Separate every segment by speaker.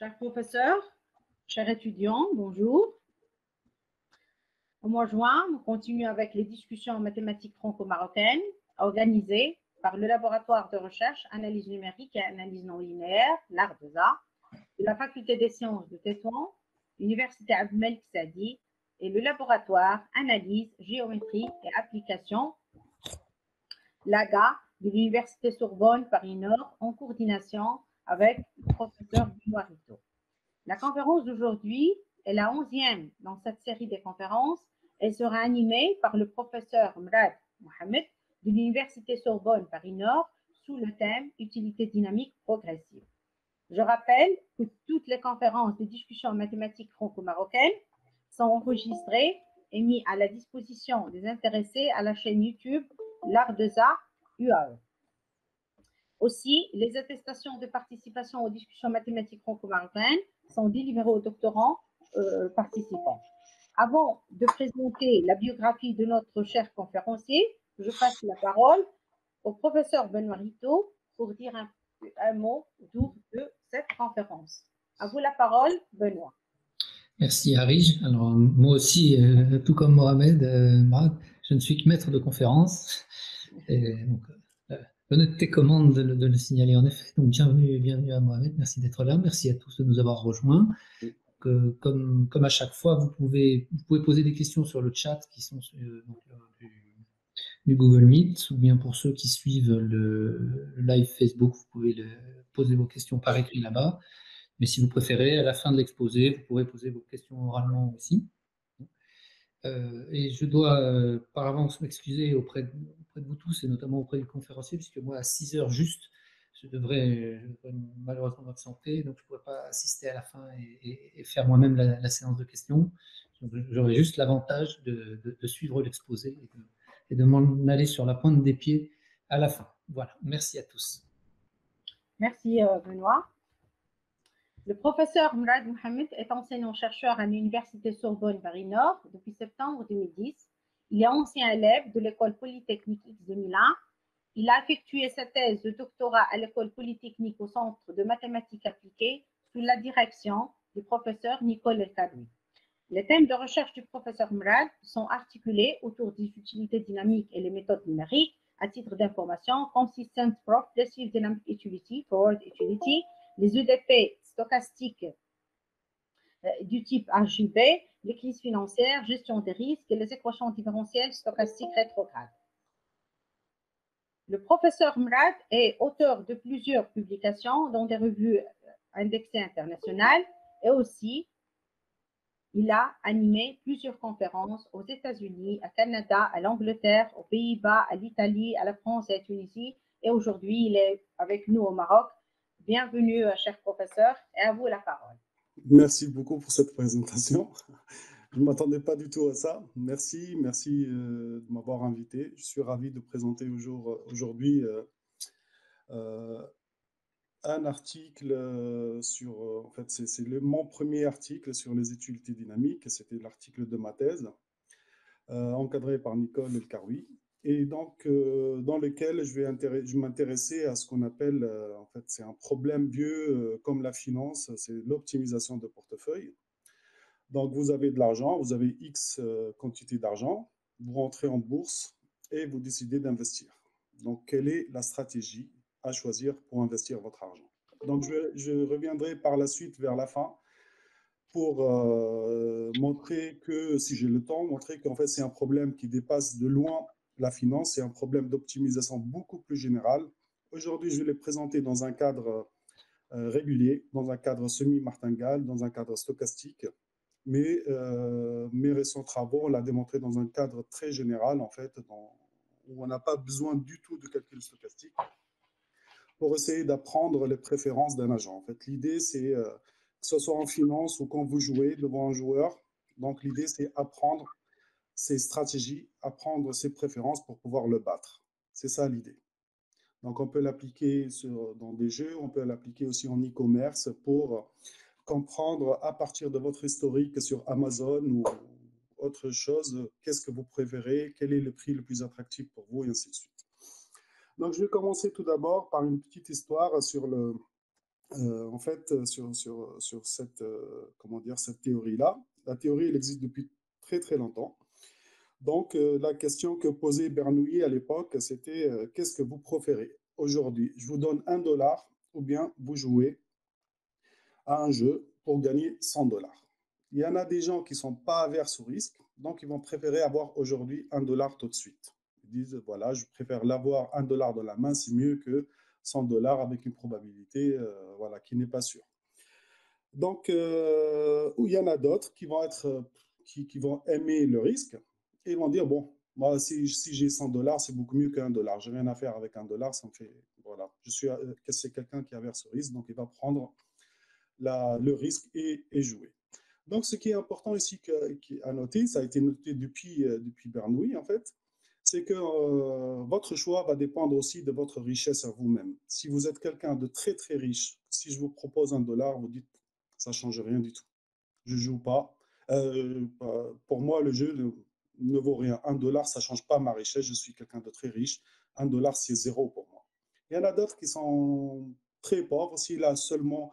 Speaker 1: Chers professeurs, chers étudiants, bonjour. Au mois de juin, nous continuons avec les discussions en mathématiques franco-marocaines organisées par le laboratoire de recherche analyse numérique et analyse non linéaire, l'ARDESA, de la faculté des sciences de Tétouan, Université Abdelmelk Sadi et le laboratoire analyse, géométrie et application, l'AGA de l'Université Sorbonne Paris-Nord en coordination avec le professeur Benoît La conférence d'aujourd'hui est la onzième dans cette série de conférences. Elle sera animée par le professeur Mrad Mohamed de l'Université Sorbonne Paris-Nord sous le thème Utilité dynamique progressive. Je rappelle que toutes les conférences de discussion mathématiques franco-marocaines sont enregistrées et mises à la disposition des intéressés à la chaîne YouTube L'Art de UAE. Aussi, les attestations de participation aux discussions mathématiques franco-marocaines sont délivrées aux doctorants euh, participants. Avant de présenter la biographie de notre cher conférencier, je passe la parole au professeur Benoît Rito pour dire un, mot autour de cette conférence. À vous la parole, Benoît.
Speaker 2: Merci, Harij. Alors, moi aussi, euh, tout comme Mohamed, euh, je ne suis que maître de conférence. Et donc, L'honnêteté commande de, le signaler en effet. Donc bienvenue, bienvenue à Mohamed, merci d'être là, merci à tous de nous avoir rejoints. comme, comme à chaque fois, vous pouvez, vous pouvez poser des questions sur le chat qui sont euh, du, Google Meet, ou bien pour ceux qui suivent le, live Facebook, vous pouvez le, poser vos questions par écrit là-bas. Mais si vous préférez, à la fin de l'exposé, vous pourrez poser vos questions oralement aussi. Euh, et je dois euh, par avance m'excuser auprès de, auprès de vous tous et notamment auprès du conférencier, puisque moi, à 6 heures juste, je devrais, malheureusement m'absenter, donc je ne pourrais pas assister à la fin et, faire moi-même la, séance de questions. J'aurais juste l'avantage de, suivre l'exposé et de, m'en aller sur la pointe des pieds à la fin. Voilà, merci à tous.
Speaker 1: Merci euh, Benoît. Le professeur Mourad Mohamed est enseignant-chercheur à l'Université Sorbonne Paris-Nord depuis septembre 2010 il est ancien élève de l'école polytechnique X 2001. Il a effectué sa thèse de doctorat à l'école polytechnique au Centre de mathématiques appliquées sous la direction du professeur Nicole El Les thèmes de recherche du professeur Mrad sont articulés autour des utilités dynamiques et les méthodes numériques. À titre d'information, Consistent Progressive Dynamic Utility, Forward Utility, les EDP stochastiques du type RGB, les crises financières, gestion des risques et les équations différentielles stochastiques rétrogrades. Le professeur Mrad est auteur de plusieurs publications dans des revues indexées internationales et aussi il a animé plusieurs conférences aux États-Unis, à Canada, à l'Angleterre, aux Pays-Bas, à l'Italie, à la France et à la Tunisie. Et aujourd'hui, il est avec nous au Maroc. Bienvenue, cher professeur, et à vous la parole.
Speaker 3: Merci beaucoup pour cette présentation. Je ne m'attendais pas du tout à ça. Merci, merci euh, de m'avoir invité. Je suis ravi de présenter aujourd'hui euh, euh, un article sur, en fait, c'est mon premier article sur les utilités dynamiques. C'était l'article de ma thèse, encadré par Nicole El et donc dans lequel je vais je m'intéresser à ce qu'on appelle, en fait, c'est un problème vieux comme la finance, c'est l'optimisation de portefeuille. Donc, vous avez de l'argent, vous avez X quantité d'argent, vous rentrez en bourse et vous décidez d'investir. Donc, quelle est la stratégie à choisir pour investir votre argent? Donc, je, reviendrai par la suite vers la fin pour montrer que, si j'ai le temps, montrer qu'en fait, c'est un problème qui dépasse de loin la finance, c'est un problème d'optimisation beaucoup plus général. Aujourd'hui, je vais le présenter dans un cadre régulier, dans un cadre semi-martingale, dans un cadre stochastique, mais euh, mes récents travaux, l'a démontré dans un cadre très général, en fait, où on n'a pas besoin du tout de calcul stochastique pour essayer d'apprendre les préférences d'un agent. En fait, l'idée, c'est euh, que ce soit en finance ou quand vous jouez devant un joueur, donc l'idée, c'est apprendre ses stratégies, apprendre ses préférences pour pouvoir le battre. C'est ça l'idée. Donc, on peut l'appliquer dans des jeux, on peut l'appliquer aussi en e-commerce pour comprendre à partir de votre historique sur Amazon ou autre chose, qu'est-ce que vous préférez, quel est le prix le plus attractif pour vous, et ainsi de suite. Donc, je vais commencer tout d'abord par une petite histoire sur le, en fait, sur, sur, sur cette, dire, cette théorie-là. La théorie, elle existe depuis très, très longtemps. Donc, la question que posait Bernoulli à l'époque, c'était qu'est-ce que vous préférez aujourd'hui? Je vous donne un dollar ou bien vous jouez à un jeu pour gagner 100 dollars. Il y en a des gens qui ne sont pas averses au risque, donc ils vont préférer avoir aujourd'hui un dollar tout de suite. Ils disent, voilà, je préfère l'avoir un dollar dans la main, c'est mieux que 100 dollars avec une probabilité euh, voilà, qui n'est pas sûre. Donc, euh, il y en a d'autres qui vont être, qui, vont aimer le risque et vont dire, bon, moi, si, si j'ai 100 dollars, c'est beaucoup mieux qu'un dollar. Je n'ai rien à faire avec un dollar, ça me fait, voilà. Je suis, euh, c'est quelqu'un qui averse au risque, donc il va prendre la, le risque et, et jouer. Donc, ce qui est important ici à noter, ça a été noté depuis, euh, depuis Bernoulli, en fait, c'est que euh, votre choix va dépendre aussi de votre richesse à vous-même. Si vous êtes quelqu'un de très, très riche, si je vous propose un dollar, vous dites, ça change rien du tout. Je joue pas. Pour moi, le jeu ne, vaut rien. Un dollar, ça ne change pas ma richesse. Je suis quelqu'un de très riche. Un dollar, c'est zéro pour moi. Il y en a d'autres qui sont très pauvres. S'il a seulement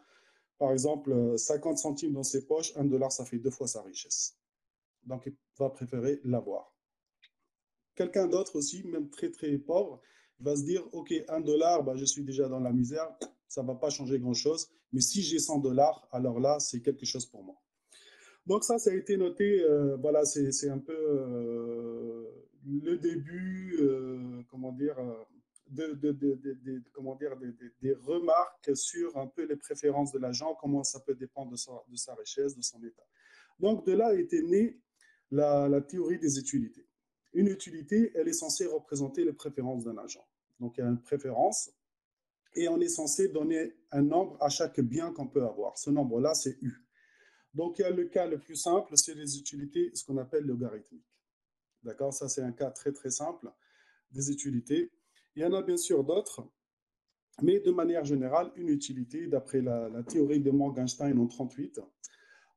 Speaker 3: par exemple, 50 euh, centimes dans ses poches, un dollar, ça fait deux fois sa richesse. Donc, il va préférer l'avoir. Quelqu'un d'autre aussi, même très très pauvre, va se dire, OK, un dollar, bah, je suis déjà dans la misère, ça ne va pas changer grand-chose. Mais si j'ai 100 dollars, alors là, c'est quelque chose pour moi. Donc ça, ça a été noté, euh, voilà, c'est un peu euh, le début, comment dire, de, comment dire, des remarques sur un peu les préférences de l'agent, comment ça peut dépendre de sa, richesse, de son état. Donc de là était née la, la, théorie des utilités. Une utilité, elle est censée représenter les préférences d'un agent. Donc il y a une préférence et on est censé donner un nombre à chaque bien qu'on peut avoir. Ce nombre-là, c'est U. Donc il y a le cas le plus simple, c'est les utilités, ce qu'on appelle logarithmique. D'accord? Ça, c'est un cas très très simple des utilités. Il y en a bien sûr d'autres, mais de manière générale, une utilité, d'après la, théorie de Morgenstein en 38.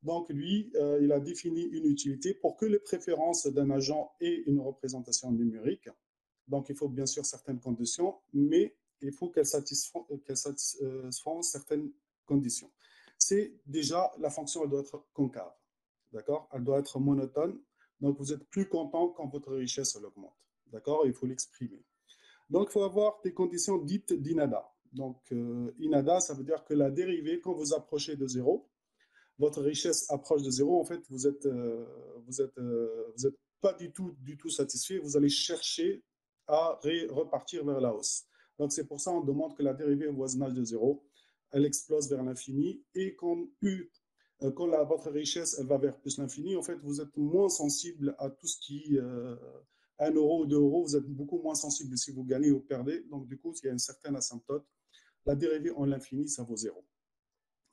Speaker 3: Donc, lui, euh, il a défini une utilité pour que les préférences d'un agent aient une représentation numérique. Donc, il faut bien sûr certaines conditions, mais il faut qu'elles satisfont, satisfont, certaines conditions. C'est déjà, la fonction, elle doit être concave. D'accord? Elle doit être monotone. Donc, vous êtes plus content quand votre richesse augmente. D'accord? Il faut l'exprimer. Donc, il faut avoir des conditions dites d'INADA. Donc, euh, INADA, ça veut dire que la dérivée, quand vous approchez de zéro, votre richesse approche de zéro, en fait, vous n'êtes euh, vous êtes, euh, vous êtes pas du tout, du tout satisfait. Vous allez chercher à repartir vers la hausse. Donc, c'est pour ça qu'on demande que la dérivée au voisinage de zéro, elle explose vers l'infini. Et quand, U, quand votre richesse, elle va vers plus l'infini, en fait, vous êtes moins sensible à tout ce qui 1 euro ou 2 euros, vous êtes beaucoup moins sensible si vous gagnez ou perdez. Donc, du coup, il y a une certaine asymptote. La dérivée en l'infini, ça vaut zéro.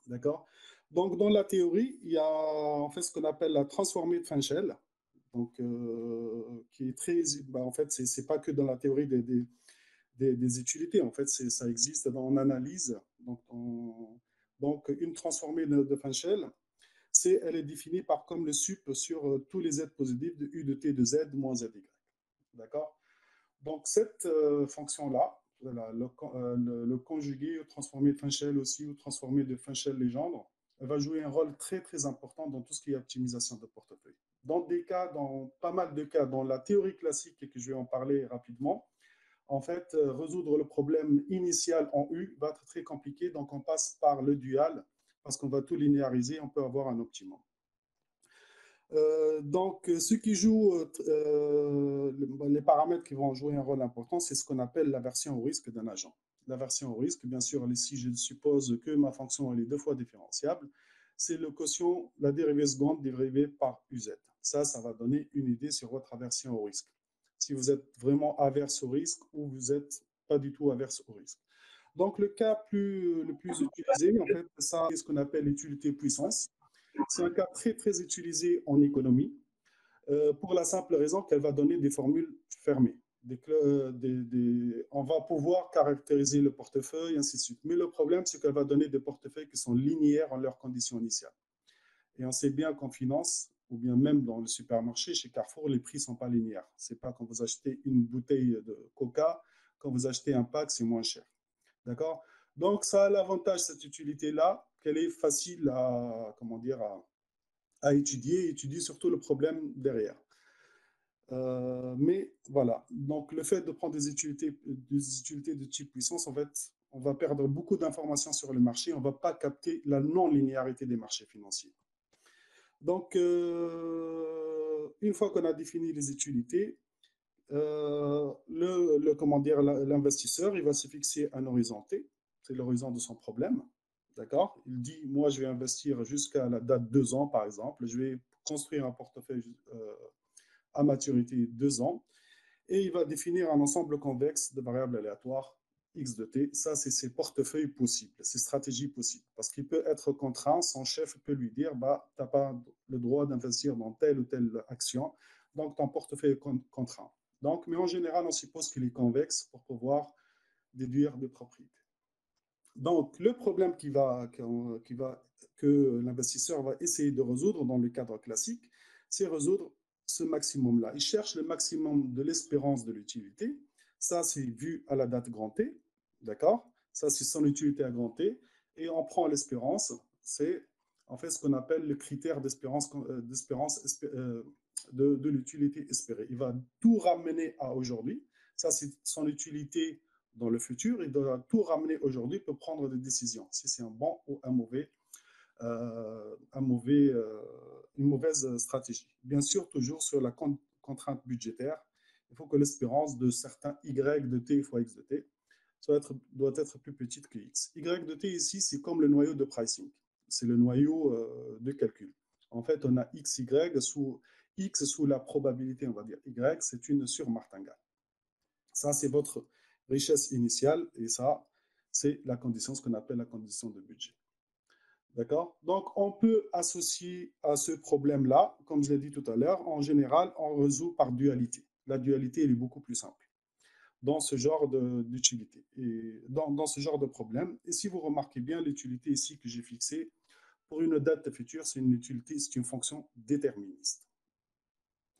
Speaker 3: D'accord? Donc, dans la théorie, il y a en fait ce qu'on appelle la transformée de Fenchel, donc, euh, qui est très. Bah, en fait, ce n'est pas que dans la théorie des, des, utilités. En fait, ça existe dans l'analyse. Donc, donc, une transformée de, de Fenchel, c'est, elle est définie par comme le sup sur euh, tous les z positifs de u de t de z moins zy. D'accord? Donc, cette euh, fonction-là, le, euh, le, conjugué, transformé de Funchal aussi, ou transformé de Funchal légendre, elle va jouer un rôle très, très important dans tout ce qui est optimisation de portefeuille. Dans des cas, dans pas mal de cas, dans la théorie classique, et que je vais en parler rapidement, en fait, euh, résoudre le problème initial en U va être très compliqué, donc on passe par le dual, parce qu'on va tout linéariser, on peut avoir un optimum. Euh, donc, ce qui joue, euh, les paramètres qui vont jouer un rôle important, c'est ce qu'on appelle la version au risque d'un agent. La version au risque, bien sûr, si je suppose que ma fonction est deux fois différenciable, c'est le quotient, la dérivée seconde dérivée par UZ. Ça, ça va donner une idée sur votre aversion au risque. Si vous êtes vraiment averse au risque ou vous n'êtes pas du tout averse au risque. Donc, le cas plus, le plus utilisé, en fait, ça, c'est ce qu'on appelle l'utilité puissance. C'est un cas très, très utilisé en économie euh, pour la simple raison qu'elle va donner des formules fermées. Euh, on va pouvoir caractériser le portefeuille, ainsi de suite. Mais le problème, c'est qu'elle va donner des portefeuilles qui sont linéaires en leurs conditions initiales. Et on sait bien qu'en finance, ou bien même dans le supermarché, chez Carrefour, les prix ne sont pas linéaires. Ce n'est pas quand vous achetez une bouteille de coca, quand vous achetez un pack, c'est moins cher. D'accord? Donc, ça a l'avantage, cette utilité-là, qu'elle est facile à, comment dire, à, étudier, étudier surtout le problème derrière. Euh, mais voilà, donc le fait de prendre des utilités, des utilités de type puissance, en fait, on va perdre beaucoup d'informations sur le marché, on ne va pas capter la non-linéarité des marchés financiers. Donc, euh, une fois qu'on a défini les utilités, euh, le, le, l'investisseur, il va se fixer un horizon T, c'est l'horizon de son problème, d'accord? Il dit, moi, je vais investir jusqu'à la date 2 ans, par exemple, je vais construire un portefeuille euh, à maturité 2 ans, et il va définir un ensemble convexe de variables aléatoires X de T. Ça, c'est ses portefeuilles possibles, ses stratégies possibles. Parce qu'il peut être contraint, son chef peut lui dire, bah, tu n'as pas le droit d'investir dans telle ou telle action, donc ton portefeuille est contraint. Donc, mais en général, on suppose qu'il est convexe pour pouvoir déduire des propriétés. Donc, le problème qui va, que l'investisseur va essayer de résoudre dans le cadre classique, c'est résoudre ce maximum-là. Il cherche le maximum de l'espérance de l'utilité. Ça, c'est vu à la date grand T, d'accord? Ça, c'est son utilité à grand T. Et on prend l'espérance, c'est en fait ce qu'on appelle le critère d'espérance euh, euh, de, l'utilité espérée. Il va tout ramener à aujourd'hui. Ça, c'est son utilité dans le futur. Il doit tout ramener aujourd'hui pour prendre des décisions, si c'est un bon ou un mauvais, euh, un mauvais, une mauvaise stratégie. Bien sûr, toujours sur la contrainte budgétaire. Il faut que l'espérance de certains y de t fois x de t être, doit être plus petite que x. y de t ici, c'est comme le noyau de pricing. C'est le noyau de calcul. En fait, on a xy sous x sous la probabilité, on va dire y, c'est une surmartingale. Ça, c'est votre richesse initiale et ça, c'est la condition, ce qu'on appelle la condition de budget. D'accord? Donc, on peut associer à ce problème-là, comme je l'ai dit tout à l'heure, en général, on résout par dualité. La dualité, elle est beaucoup plus simple dans ce genre d'utilité dans, dans, ce genre de problème. Et si vous remarquez bien, l'utilité ici que j'ai fixée pour une date future, c'est une utilité, c'est une fonction déterministe.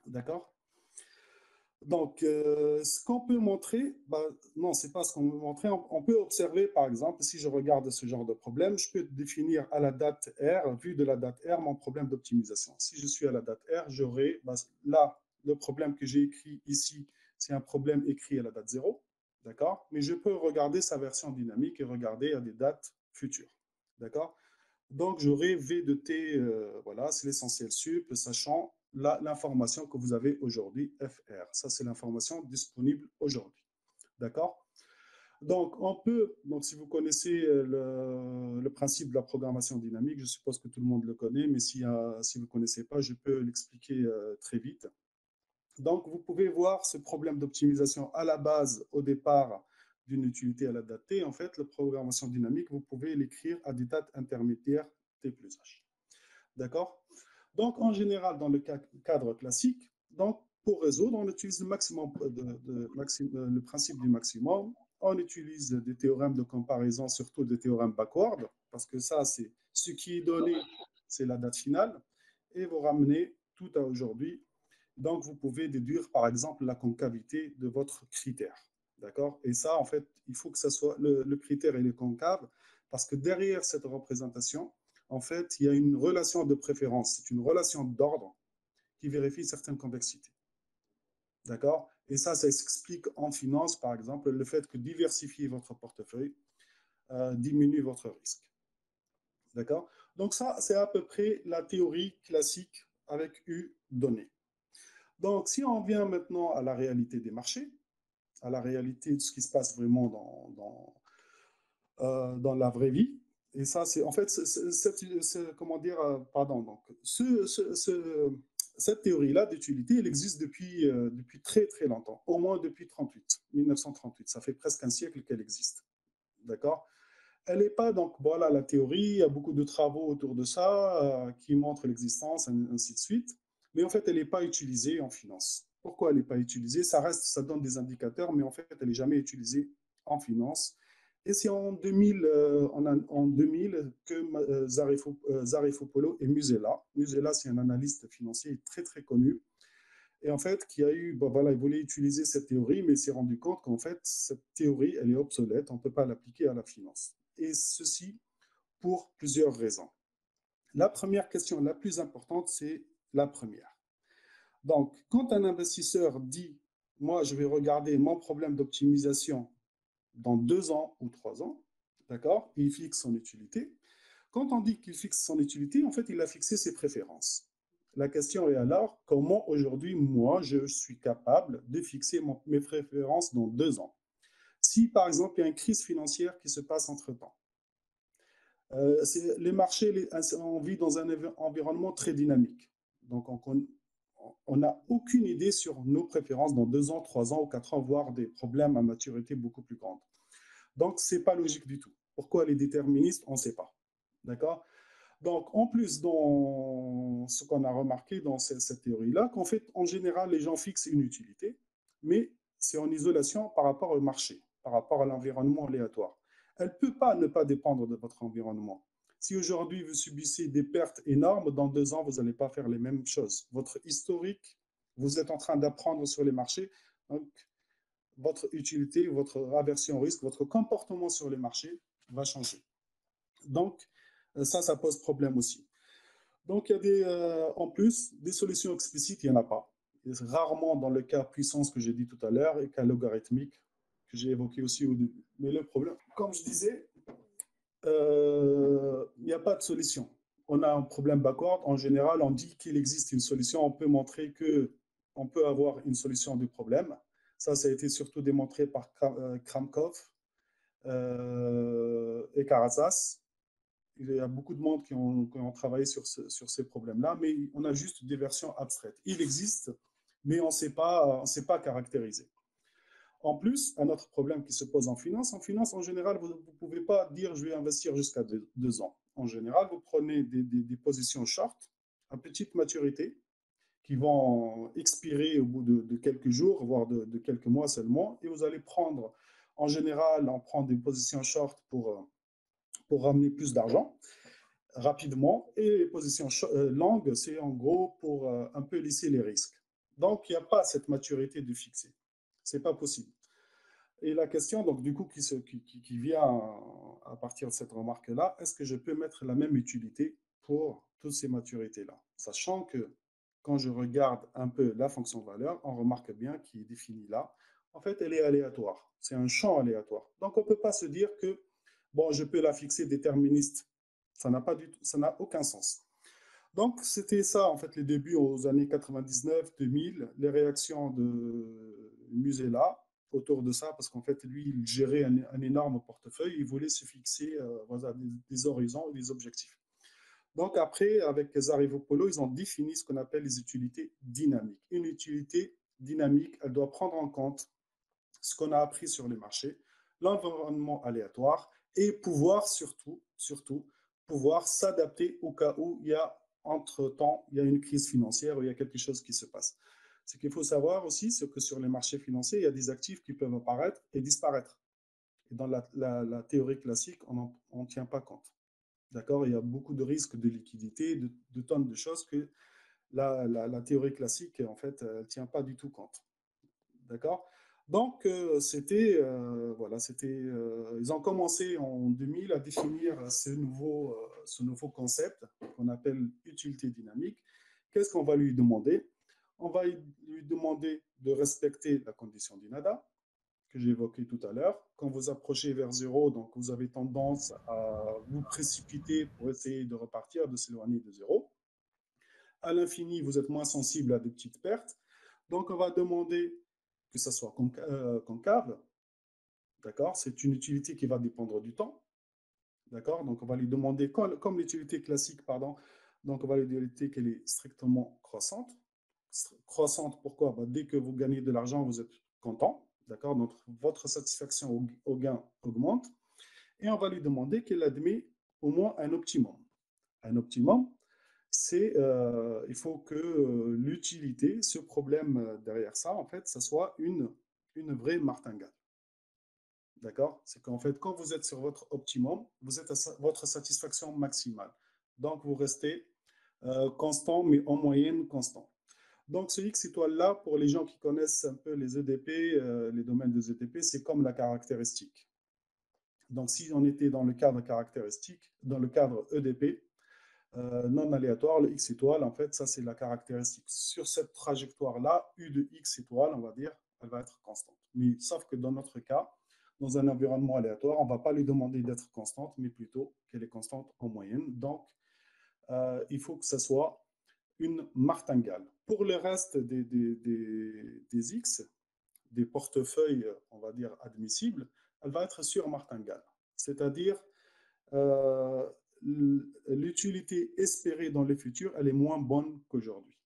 Speaker 3: D'accord? Donc, euh, ce qu'on peut montrer, bah, non, c'est pas ce qu'on peut montrer. On, peut observer, par exemple, si je regarde ce genre de problème, je peux définir à la date R, vu de la date R, mon problème d'optimisation. Si je suis à la date R, j'aurai bah, là, le problème que j'ai écrit ici, c'est un problème écrit à la date 0, d'accord Mais je peux regarder sa version dynamique et regarder à des dates futures, d'accord Donc, j'aurai V de T, euh, voilà, c'est l'essentiel sup, sachant l'information que vous avez aujourd'hui, FR. Ça, c'est l'information disponible aujourd'hui. D'accord Donc, on peut, donc si vous connaissez euh, le, principe de la programmation dynamique, je suppose que tout le monde le connaît, mais si, vous ne connaissez pas, je peux l'expliquer euh, très vite. Donc, vous pouvez voir ce problème d'optimisation à la base, au départ, d'une utilité à la date T. En fait, la programmation dynamique, vous pouvez l'écrire à des dates intermédiaires T plus H. D'accord? Donc, en général, dans le cadre classique, donc, pour résoudre, on utilise le, maximum euh, le principe du maximum. On utilise des théorèmes de comparaison, surtout des théorèmes backward, parce que ça, c'est ce qui est donné, c'est la date finale. Et vous ramenez tout à aujourd'hui. Donc, vous pouvez déduire, par exemple, la concavité de votre critère. D'accord? Et ça, en fait, il faut que ça soit le, critère et le concave, parce que derrière cette représentation, en fait, il y a une relation de préférence, c'est une relation d'ordre qui vérifie certaines convexités. D'accord? Et ça, ça s'explique en finance, par exemple, le fait que diversifier votre portefeuille euh, diminue votre risque. D'accord? Donc ça, c'est à peu près la théorie classique avec U donné. Donc, si on vient maintenant à la réalité des marchés, à la réalité de ce qui se passe vraiment dans, dans, euh, la vraie vie, et ça, c'est en fait, comment dire, euh, pardon, donc, cette théorie-là d'utilité, elle existe depuis, euh, depuis très très longtemps, au moins depuis 38, 1938. Ça fait presque un siècle qu'elle existe. D'accord? Elle n'est pas, donc voilà la théorie, il y a beaucoup de travaux autour de ça qui montrent l'existence, ainsi de suite. Mais en fait, elle n'est pas utilisée en finance. Pourquoi elle n'est pas utilisée? Ça reste, ça donne des indicateurs, mais en fait, elle n'est jamais utilisée en finance. Et c'est en 2000, euh, en, 2000 que euh, euh, Zarefopolo et Musella, Musella c'est un analyste financier très très connu, et en fait qui a eu, bon, voilà, il voulait utiliser cette théorie, mais s'est rendu compte qu'en fait cette théorie elle est obsolète, on ne peut pas l'appliquer à la finance. et ceci pour plusieurs raisons. La première question la plus importante, c'est la première. Donc, quand un investisseur dit, moi, je vais regarder mon problème d'optimisation dans deux ans ou trois ans, d'accord, il fixe son utilité. Quand on dit qu'il fixe son utilité, en fait, il a fixé ses préférences. La question est alors, comment aujourd'hui, moi, je suis capable de fixer mes préférences dans deux ans? Si, par exemple, il y a une crise financière qui se passe entre-temps, euh, les marchés, les, on vit dans un environnement très dynamique. Donc, on n'a aucune idée sur nos préférences dans deux ans, trois ans ou quatre ans, voire des problèmes à maturité beaucoup plus grandes. Donc, ce n'est pas logique du tout. Pourquoi les déterministes On ne sait pas. D'accord? Donc, en plus, dans ce qu'on a remarqué dans cette, théorie-là, qu'en fait, en général, les gens fixent une utilité, mais c'est en isolation par rapport au marché, par rapport à l'environnement aléatoire. Elle ne peut pas ne pas dépendre de votre environnement. Si aujourd'hui vous subissez des pertes énormes, dans deux ans, vous n'allez pas faire les mêmes choses. Votre historique, vous êtes en train d'apprendre sur les marchés, donc votre utilité, votre aversion au risque, votre comportement sur les marchés va changer. Donc, euh, ça, ça pose problème aussi. Donc, il y a des, euh, en plus, des solutions explicites, il n'y en a pas. Rarement dans le cas puissance que j'ai dit tout à l'heure et cas logarithmique que j'ai évoqué aussi au début. Mais le problème, comme je disais, il n'y a pas de solution. On a un problème backward. En général, on dit qu'il existe une solution. On peut montrer que on peut avoir une solution du problème. Ça, ça a été surtout démontré par Kramkov et Karazas il y a beaucoup de monde qui ont, travaillé sur, ces problèmes-là, mais on a juste des versions abstraites. Il existe, mais on ne sait pas caractériser. En plus, un autre problème qui se pose en finance, en finance, en général, vous ne pouvez pas dire je vais investir jusqu'à deux, ans. En général, vous prenez des, positions short à petite maturité qui vont expirer au bout de, quelques jours, voire de, de, quelques mois seulement, et vous allez prendre, en général, on prend des positions short pour euh, pour ramener plus d'argent rapidement. Et les positions euh, longues, c'est en gros pour euh, un peu lisser les risques. Donc, il n'y a pas cette maturité de fixer. Ce n'est pas possible. Et la question, donc, du coup, qui, qui, qui vient à partir de cette remarque-là, est-ce que je peux mettre la même utilité pour toutes ces maturités-là? Sachant que quand je regarde un peu la fonction valeur, on remarque bien qu'il est défini là. En fait, elle est aléatoire. C'est un champ aléatoire. Donc, on ne peut pas se dire que bon, je peux la fixer déterministe. Ça n'a pas du ça n'a aucun sens. Donc, c'était ça, en fait, les débuts aux années 99-2000, les réactions de Musella autour de ça, parce qu'en fait, lui, il gérait un, énorme portefeuille, il voulait se fixer euh, des, horizons, des objectifs. Donc, après, avec Zarivopolo, ils ont défini ce qu'on appelle les utilités dynamiques. Une utilité dynamique, elle doit prendre en compte ce qu'on a appris sur les marchés, l'environnement aléatoire et pouvoir surtout, surtout, pouvoir s'adapter au cas où il y a entre-temps, il y a une crise financière ou il y a quelque chose qui se passe. Ce qu'il faut savoir aussi, c'est que sur les marchés financiers, il y a des actifs qui peuvent apparaître et disparaître. Et dans la, théorie classique, on n'en tient pas compte. D'accord? Il y a beaucoup de risques de liquidité, de, tonnes de choses que la, théorie classique, en fait, ne tient pas du tout compte. D'accord? Donc, euh, c'était, euh, voilà, c'était, euh, ils ont commencé en 2000 à définir ce nouveau concept qu'on appelle utilité dynamique. Qu'est-ce qu'on va lui demander? On va lui demander de respecter la condition d'INADA, que j'ai évoquée tout à l'heure. Quand vous approchez vers zéro, donc vous avez tendance à vous précipiter pour essayer de repartir, de s'éloigner de zéro. À l'infini, vous êtes moins sensible à des petites pertes. Donc, on va demander que ça soit euh, concave, d'accord? C'est une utilité qui va dépendre du temps, d'accord? Donc, on va lui demander, comme, l'utilité classique, pardon, donc on va lui demander qu'elle est strictement croissante. Croissante, pourquoi? Bah, Dès que vous gagnez de l'argent, vous êtes content, d'accord? Donc, votre satisfaction au gain augmente. Et on va lui demander qu'elle admet au moins un optimum. Un optimum, c'est euh, il faut que euh, l'utilité, ce problème euh, derrière ça, en fait, ça soit une, une vraie martingale. D'accord? C'est qu'en fait, quand vous êtes sur votre optimum, vous êtes à votre satisfaction maximale. Donc, vous restez constant, mais en moyenne constant. Donc, ce X étoile-là, pour les gens qui connaissent un peu les EDP, les domaines des EDP, c'est comme la caractéristique. Donc, si on était dans le cadre caractéristique, dans le cadre EDP, euh, non aléatoire, le x étoile, en fait, ça c'est la caractéristique. Sur cette trajectoire-là, u de x étoile, on va dire, elle va être constante. Mais sauf que dans notre cas, dans un environnement aléatoire, on ne va pas lui demander d'être constante, mais plutôt qu'elle est constante en moyenne. Donc, euh, il faut que ce soit une martingale. Pour le reste des, X, des portefeuilles, on va dire, admissibles, elle va être sur martingale. C'est-à-dire, euh, l'utilité espérée dans le futur, elle est moins bonne qu'aujourd'hui.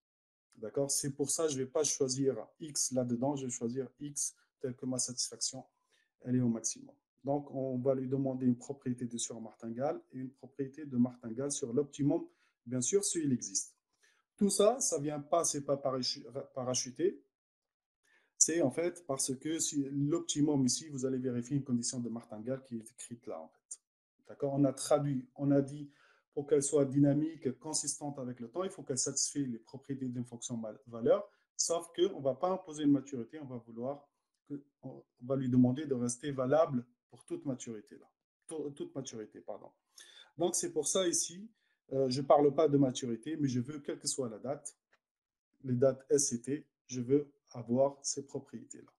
Speaker 3: D'accord? C'est pour ça que je ne vais pas choisir X là-dedans, je vais choisir X tel que ma satisfaction, elle est au maximum. Donc, on va lui demander une propriété de sur martingale et une propriété de martingale sur l'optimum, bien sûr, s'il existe. Tout ça, ça vient pas, c'est pas parachuté. C'est en fait parce que si l'optimum ici, vous allez vérifier une condition de martingale qui est écrite là. D'accord? On a traduit, on a dit pour qu'elle soit dynamique, consistante avec le temps, il faut qu'elle satisfasse les propriétés d'une fonction valeur, sauf qu'on ne va pas imposer une maturité, on va vouloir, on va lui demander de rester valable pour toute maturité. Là. Toute maturité, pardon. Donc, c'est pour ça ici, euh, je ne parle pas de maturité, mais je veux, quelle que soit la date, les dates SCT, je veux avoir ces propriétés-là.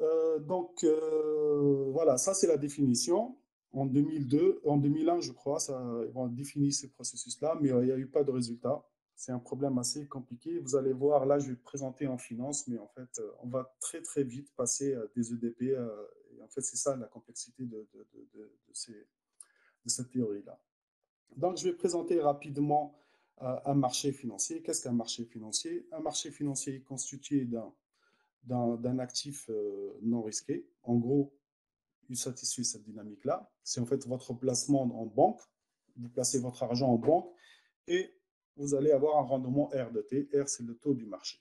Speaker 3: Euh, donc, euh, voilà, ça c'est la définition en 2002, en 2001, je crois, ça, ils ont défini ces processus-là, mais il n'y a eu pas de résultat. C'est un problème assez compliqué. Vous allez voir, là, je vais présenter en finance, mais en fait, on va très, très vite passer des EDP. Et en fait, c'est ça la complexité de, cette théorie-là. Donc, je vais présenter rapidement un marché financier. Qu'est-ce qu'un marché financier? Un marché financier est constitué d'un actif non risqué. En gros, il satisfait cette dynamique-là. C'est en fait votre placement en banque. Vous placez votre argent en banque et vous allez avoir un rendement R de T. R, c'est le taux du marché.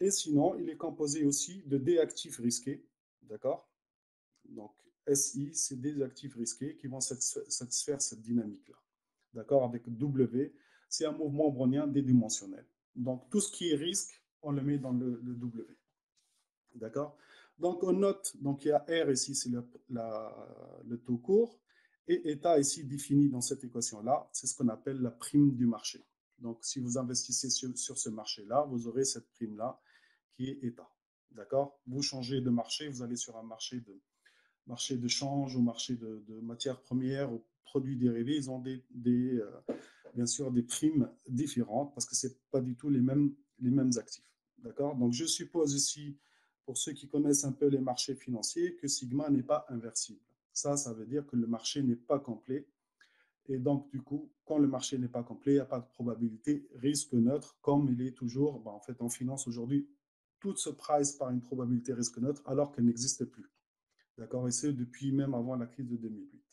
Speaker 3: Et sinon, il est composé aussi de D actifs risqués. D'accord? Donc, SI, c'est des actifs risqués qui vont satisfaire cette dynamique-là. D'accord Avec W, c'est un mouvement brownien dédimensionnel. Donc, tout ce qui est risque, on le met dans le, W. D'accord? Donc, on note, donc il y a R ici, c'est le, le, taux court, et état ici défini dans cette équation-là, c'est ce qu'on appelle la prime du marché. Donc, si vous investissez sur, ce marché-là, vous aurez cette prime-là qui est état. D'accord? Vous changez de marché, vous allez sur un marché de, de change ou marché de, matières premières ou produits dérivés, ils ont des, euh, bien sûr des primes différentes parce que ce pas du tout les mêmes, les mêmes actifs. D'accord? Donc, je suppose ici pour ceux qui connaissent un peu les marchés financiers, que sigma n'est pas inversible. Ça, ça veut dire que le marché n'est pas complet. Et donc, du coup, quand le marché n'est pas complet, il n'y a pas de probabilité risque neutre, comme il est toujours, ben, en fait, en finance aujourd'hui, tout se price par une probabilité risque neutre alors qu'elle n'existe plus. D'accord? Et c'est depuis même avant la crise de 2008.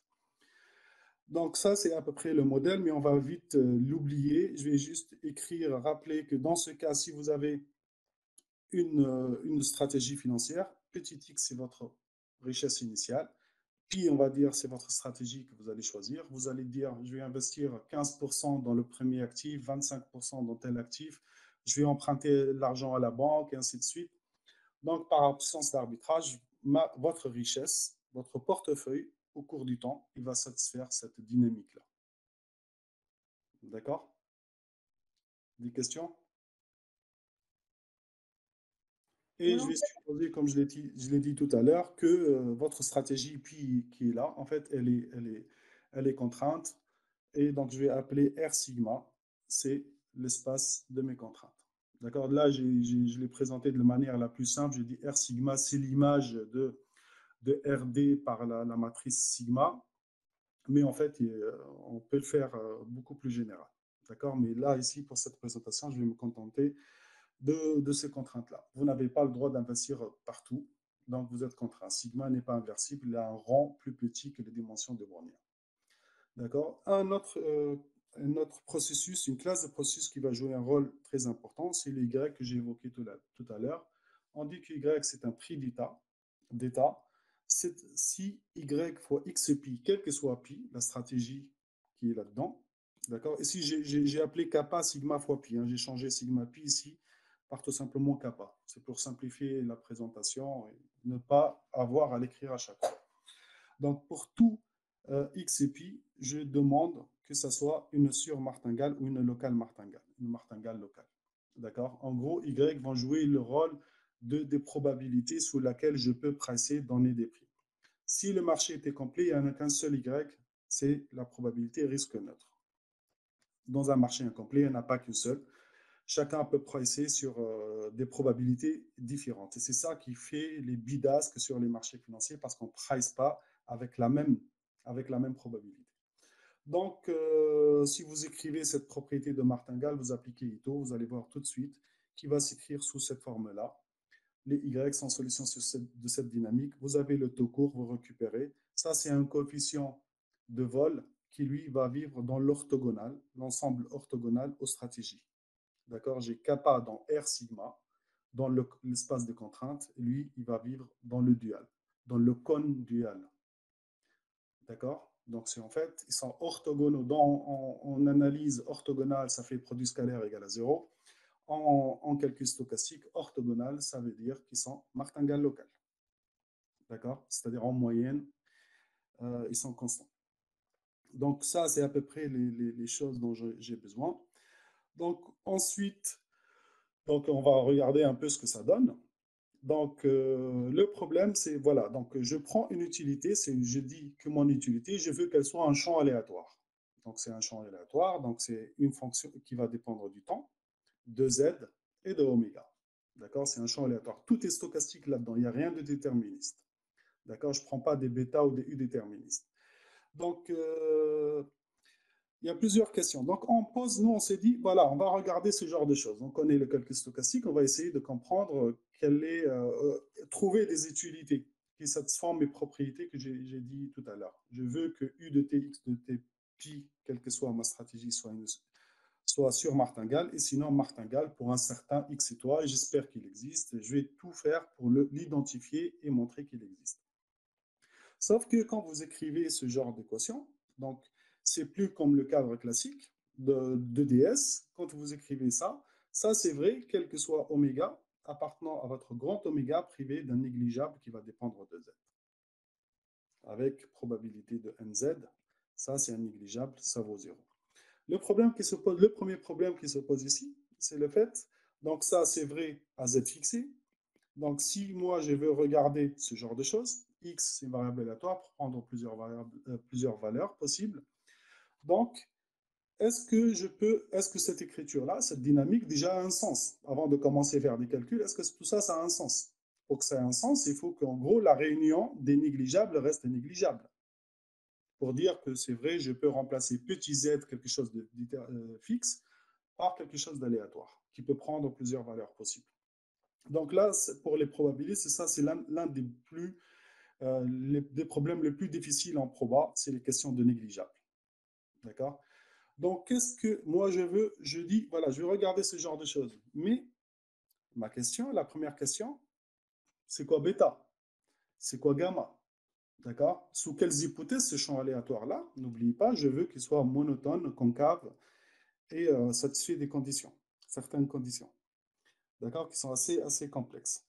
Speaker 3: Donc ça, c'est à peu près le modèle, mais on va vite euh, l'oublier. Je vais juste écrire, rappeler que dans ce cas, si vous avez euh, une, stratégie financière. Petit x, c'est votre richesse initiale. Pi, on va dire, c'est votre stratégie que vous allez choisir. Vous allez dire, je vais investir 15% dans le premier actif, 25% dans tel actif. Je vais emprunter l'argent à la banque, et ainsi de suite. Donc, par absence d'arbitrage, votre richesse, votre portefeuille, au cours du temps, il va satisfaire cette dynamique-là. D'accord? Des questions? Et je vais supposer, comme je l'ai dit, dit, tout à l'heure, que euh, votre stratégie puis, qui est là, en fait, elle est, elle, est, elle est contrainte. Et donc, je vais appeler R sigma, c'est l'espace de mes contraintes. D'accord? Là, je l'ai présenté de la manière la plus simple. J'ai dit R sigma, c'est l'image de, de RD par la, matrice sigma. Mais en fait, on peut le faire euh, beaucoup plus général. D'accord? Mais là, ici, pour cette présentation, je vais me contenter de, ces contraintes-là. Vous n'avez pas le droit d'investir partout, donc vous êtes contraint. Sigma n'est pas inversible, il a un rang plus petit que les dimensions de Brownian. D'accord? Euh, un autre processus, une classe de processus qui va jouer un rôle très important, c'est le Y que j'ai évoqué tout, à l'heure. On dit que Y, c'est un prix d'état. Si Y fois X pi, quel que soit pi, la stratégie qui est là-dedans, d'accord? Ici, j'ai appelé kappa sigma fois pi. Hein. j'ai changé sigma pi ici par tout simplement kappa. C'est pour simplifier la présentation et ne pas avoir à l'écrire à chaque fois. Donc, pour tout euh, X et pi, je demande que ce soit une sur-martingale ou une locale martingale, une martingale locale. D'accord? En gros, Y vont jouer le rôle de, des probabilités sous laquelle je peux presser, donner des prix. Si le marché était complet, il n'y en a qu'un seul Y, c'est la probabilité risque neutre. Dans un marché incomplet, il n'y en a pas qu'une seule. Chacun peut presser sur euh, des probabilités différentes. Et c'est ça qui fait les bidasques sur les marchés financiers parce qu'on ne price pas avec la même, avec la même probabilité. Donc, euh, si vous écrivez cette propriété de martingale, vous appliquez Ito, vous allez voir tout de suite qui va s'écrire sous cette forme-là. Les Y sont solutions de cette dynamique. Vous avez le taux court, vous récupérez. Ça, c'est un coefficient de vol qui, lui, va vivre dans l'orthogonal, l'ensemble orthogonal aux stratégies. D'accord? J'ai kappa dans R sigma, dans l'espace de contrainte. Lui, il va vivre dans le dual, dans le cône dual. D'accord? Donc, c'est en fait, ils sont orthogonaux. Dans, en, analyse orthogonale, ça fait produit scalaire égal à 0. En, calcul stochastique, orthogonal, ça veut dire qu'ils sont martingales locales. D'accord? C'est-à-dire en moyenne, euh, ils sont constants. Donc, ça, c'est à peu près les, choses dont j'ai besoin. Donc, ensuite, donc, on va regarder un peu ce que ça donne. Donc, euh, le problème, c'est, voilà, donc je prends une utilité, je dis que mon utilité, je veux qu'elle soit un champ aléatoire. Donc, c'est un champ aléatoire, donc c'est une fonction qui va dépendre du temps, de z et de oméga. D'accord? C'est un champ aléatoire. Tout est stochastique là-dedans, il n'y a rien de déterministe. D'accord? Je ne prends pas des bêta ou des u déterministes. Donc, euh, il y a plusieurs questions. Donc, on pose, nous, on s'est dit, voilà, on va regarder ce genre de choses. On connaît le calcul stochastique, on va essayer de comprendre quelle est, euh, trouver des utilités qui satisfont mes propriétés que j'ai dit tout à l'heure. Je veux que U de T, X de T, pi, quelle que soit ma stratégie, soit, soit sur martingale, et sinon martingale pour un certain X et j'espère qu'il existe. Je vais tout faire pour l'identifier et montrer qu'il existe. Sauf que quand vous écrivez ce genre d'équation, donc c'est plus comme le cadre classique de, DS. Quand vous écrivez ça, ça c'est vrai, quel que soit oméga, appartenant à votre grand oméga privé d'un négligeable qui va dépendre de z. Avec probabilité de nz, ça c'est un négligeable, ça vaut 0. Le, premier problème qui se pose ici, c'est le fait, donc ça c'est vrai à z fixé, donc si moi je veux regarder ce genre de choses, x c'est une variable aléatoire pour prendre euh, plusieurs valeurs possibles, donc, est-ce que je peux, est-ce que cette écriture-là, cette dynamique, déjà a un sens? Avant de commencer à faire des calculs, est-ce que tout ça, ça a un sens? Pour que ça ait un sens, il faut qu'en gros, la réunion des négligeables reste négligeable. Pour dire que c'est vrai, je peux remplacer petit z, quelque chose de, euh, fixe, par quelque chose d'aléatoire, qui peut prendre plusieurs valeurs possibles. Donc là, pour les probabilistes, ça, c'est l'un des plus, euh, des problèmes les plus difficiles en proba, c'est les questions de négligeables. D'accord? Donc, qu'est-ce que moi je veux? Je dis, voilà, je vais regarder ce genre de choses. Mais ma question, la première question, c'est quoi bêta? C'est quoi gamma? D'accord? Sous quelles hypothèses ce champ aléatoire-là? N'oubliez pas, je veux qu'il soit monotone, concave et euh, satisfait des conditions, certaines conditions. D'accord? Qui sont assez, assez complexes.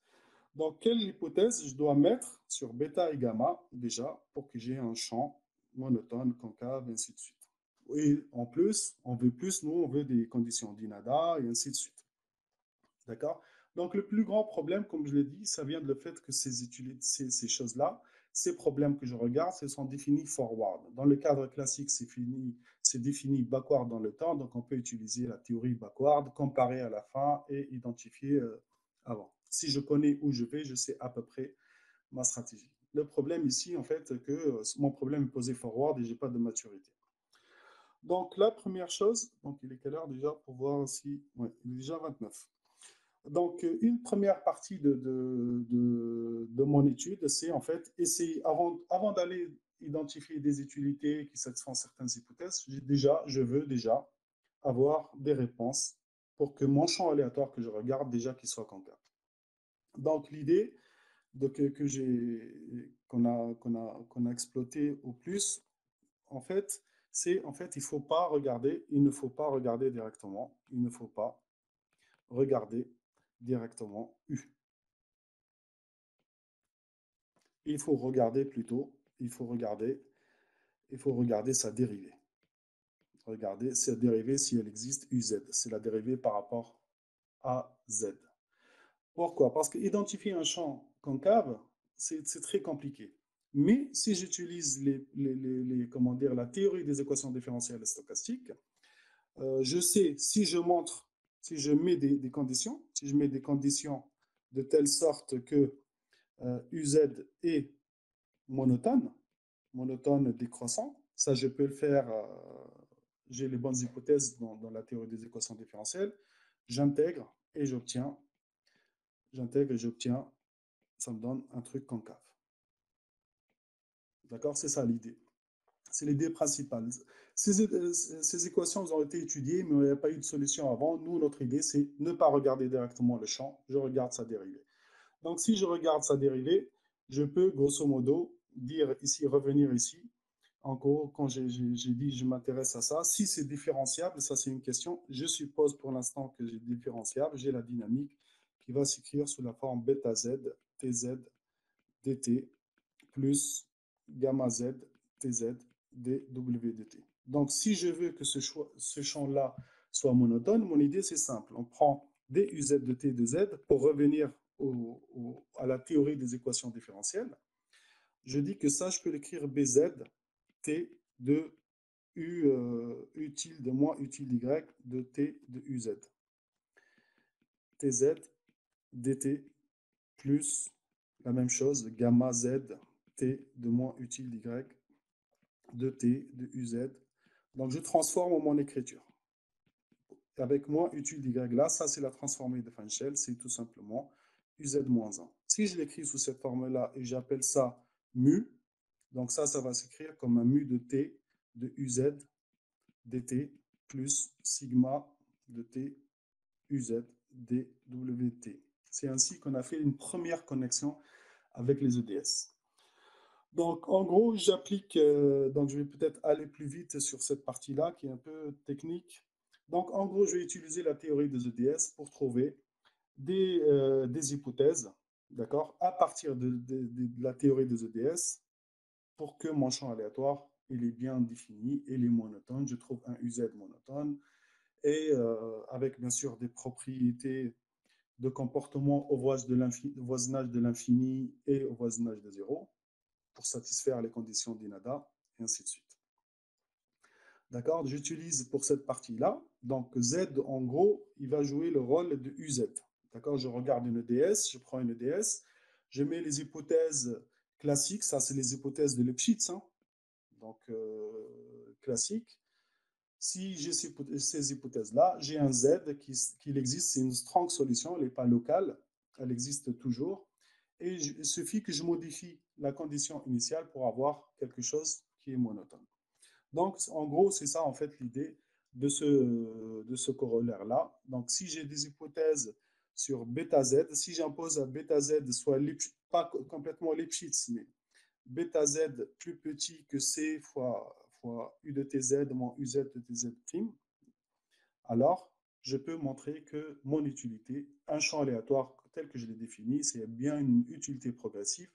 Speaker 3: Donc, quelle hypothèse je dois mettre sur bêta et gamma déjà pour que j'ai un champ monotone, concave, et ainsi de suite? Et en plus, on veut plus, nous, on veut des conditions d'INADA et ainsi de suite. D'accord? Donc, le plus grand problème, comme je l'ai dit, ça vient de le fait que ces, ces, ces choses-là, ces problèmes que je regarde, ce sont définis forward. Dans le cadre classique, c'est c'est défini backward dans le temps, donc on peut utiliser la théorie backward, comparer à la fin et identifier euh, avant. Si je connais où je vais, je sais à peu près ma stratégie. Le problème ici, en fait, que euh, mon problème est posé forward et je n'ai pas de maturité. Donc, la première chose, donc il est quelle heure déjà pour voir si. Oui, il est déjà 29. Donc, une première partie de, de, de, mon étude, c'est en fait essayer, avant, avant d'aller identifier des utilités qui satisfont certaines hypothèses, déjà, je veux déjà avoir des réponses pour que mon champ aléatoire que je regarde, déjà qu'il soit concave. Donc, l'idée que, que qu'on a, qu'on a, a exploité au plus, en fait, c'est en fait, il faut pas regarder, il ne faut pas regarder directement, il ne faut pas regarder directement U. Il faut regarder plutôt il faut regarder, il faut regarder sa dérivée. Regardez sa dérivée si elle existe, UZ. C'est la dérivée par rapport à Z. Pourquoi? Parce qu'identifier un champ concave, c'est très compliqué. Mais si j'utilise les, comment dire, la théorie des équations différentielles stochastiques, euh, je sais si je montre, si je mets des, conditions, si je mets des conditions de telle sorte que euh, UZ est monotone, monotone décroissant, ça je peux le faire, euh, j'ai les bonnes hypothèses dans, dans, la théorie des équations différentielles, j'intègre et j'obtiens, j'intègre et j'obtiens, ça me donne un truc concave. D'accord? C'est ça l'idée. C'est l'idée principale. Euh, ces, équations ont été étudiées, mais il n'y a pas eu de solution avant. Nous, notre idée, c'est ne pas regarder directement le champ, je regarde sa dérivée. Donc, si je regarde sa dérivée, je peux, grosso modo, dire ici, revenir ici. Encore, quand j'ai dit je m'intéresse à ça, si c'est différenciable, ça c'est une question. Je suppose pour l'instant que j'ai différenciable, j'ai la dynamique qui va s'écrire sous la forme bêta z, tz, dt, plus gamma z, tz, dWdt. Donc, si je veux que ce, champ-là soit monotone, mon idée, c'est simple. On prend duz de t de z pour revenir à la théorie des équations différentielles. Je dis que ça, je peux l'écrire bz t de u euh, utile de moins utile y de t de uz. tz dt plus la même chose, gamma z t de moins utile y de t de uz. Donc, je transforme mon écriture. Avec moins utile d'y là, ça c'est la transformée de Fanchel, c'est tout simplement uz-1. Si je l'écris sous cette forme-là et j'appelle ça mu, donc ça, ça va s'écrire comme un mu de t de uz dt plus sigma de t uz dwt. C'est ainsi qu'on a fait une première connexion avec les EDS. Donc, en gros, j'applique, euh, donc je vais peut-être aller plus vite sur cette partie-là qui est un peu technique. Donc, en gros, je vais utiliser la théorie des EDS pour trouver des, euh, des hypothèses, d'accord, à partir de, la théorie des EDS pour que mon champ aléatoire, il est bien défini, il est monotone, je trouve un UZ monotone, et euh, avec bien sûr des propriétés de comportement au voisinage de l'infini et au voisinage de zéro pour satisfaire les conditions d'INADA, et ainsi de suite. D'accord? J'utilise pour cette partie-là, donc Z, en gros, il va jouer le rôle de UZ. D'accord? Je regarde une EDS, je prends une EDS, je mets les hypothèses classiques, ça c'est les hypothèses de Lipschitz, hein. donc euh, classiques. Si j'ai ces hypothèses-là, j'ai un Z qui, qui existe, c'est une strong solution, elle n'est pas locale, elle existe toujours. Et il suffit que je modifie la condition initiale pour avoir quelque chose qui est monotone. Donc, en gros, c'est ça en fait l'idée de ce, corollaire-là. Donc, si j'ai des hypothèses sur bêta z, si j'impose à bêta z soit pas complètement Lipschitz, mais bêta z plus petit que c fois, fois u de tz moins uz de tz prime, alors je peux montrer que mon utilité, un champ aléatoire tel que je l'ai défini, c'est bien une utilité progressive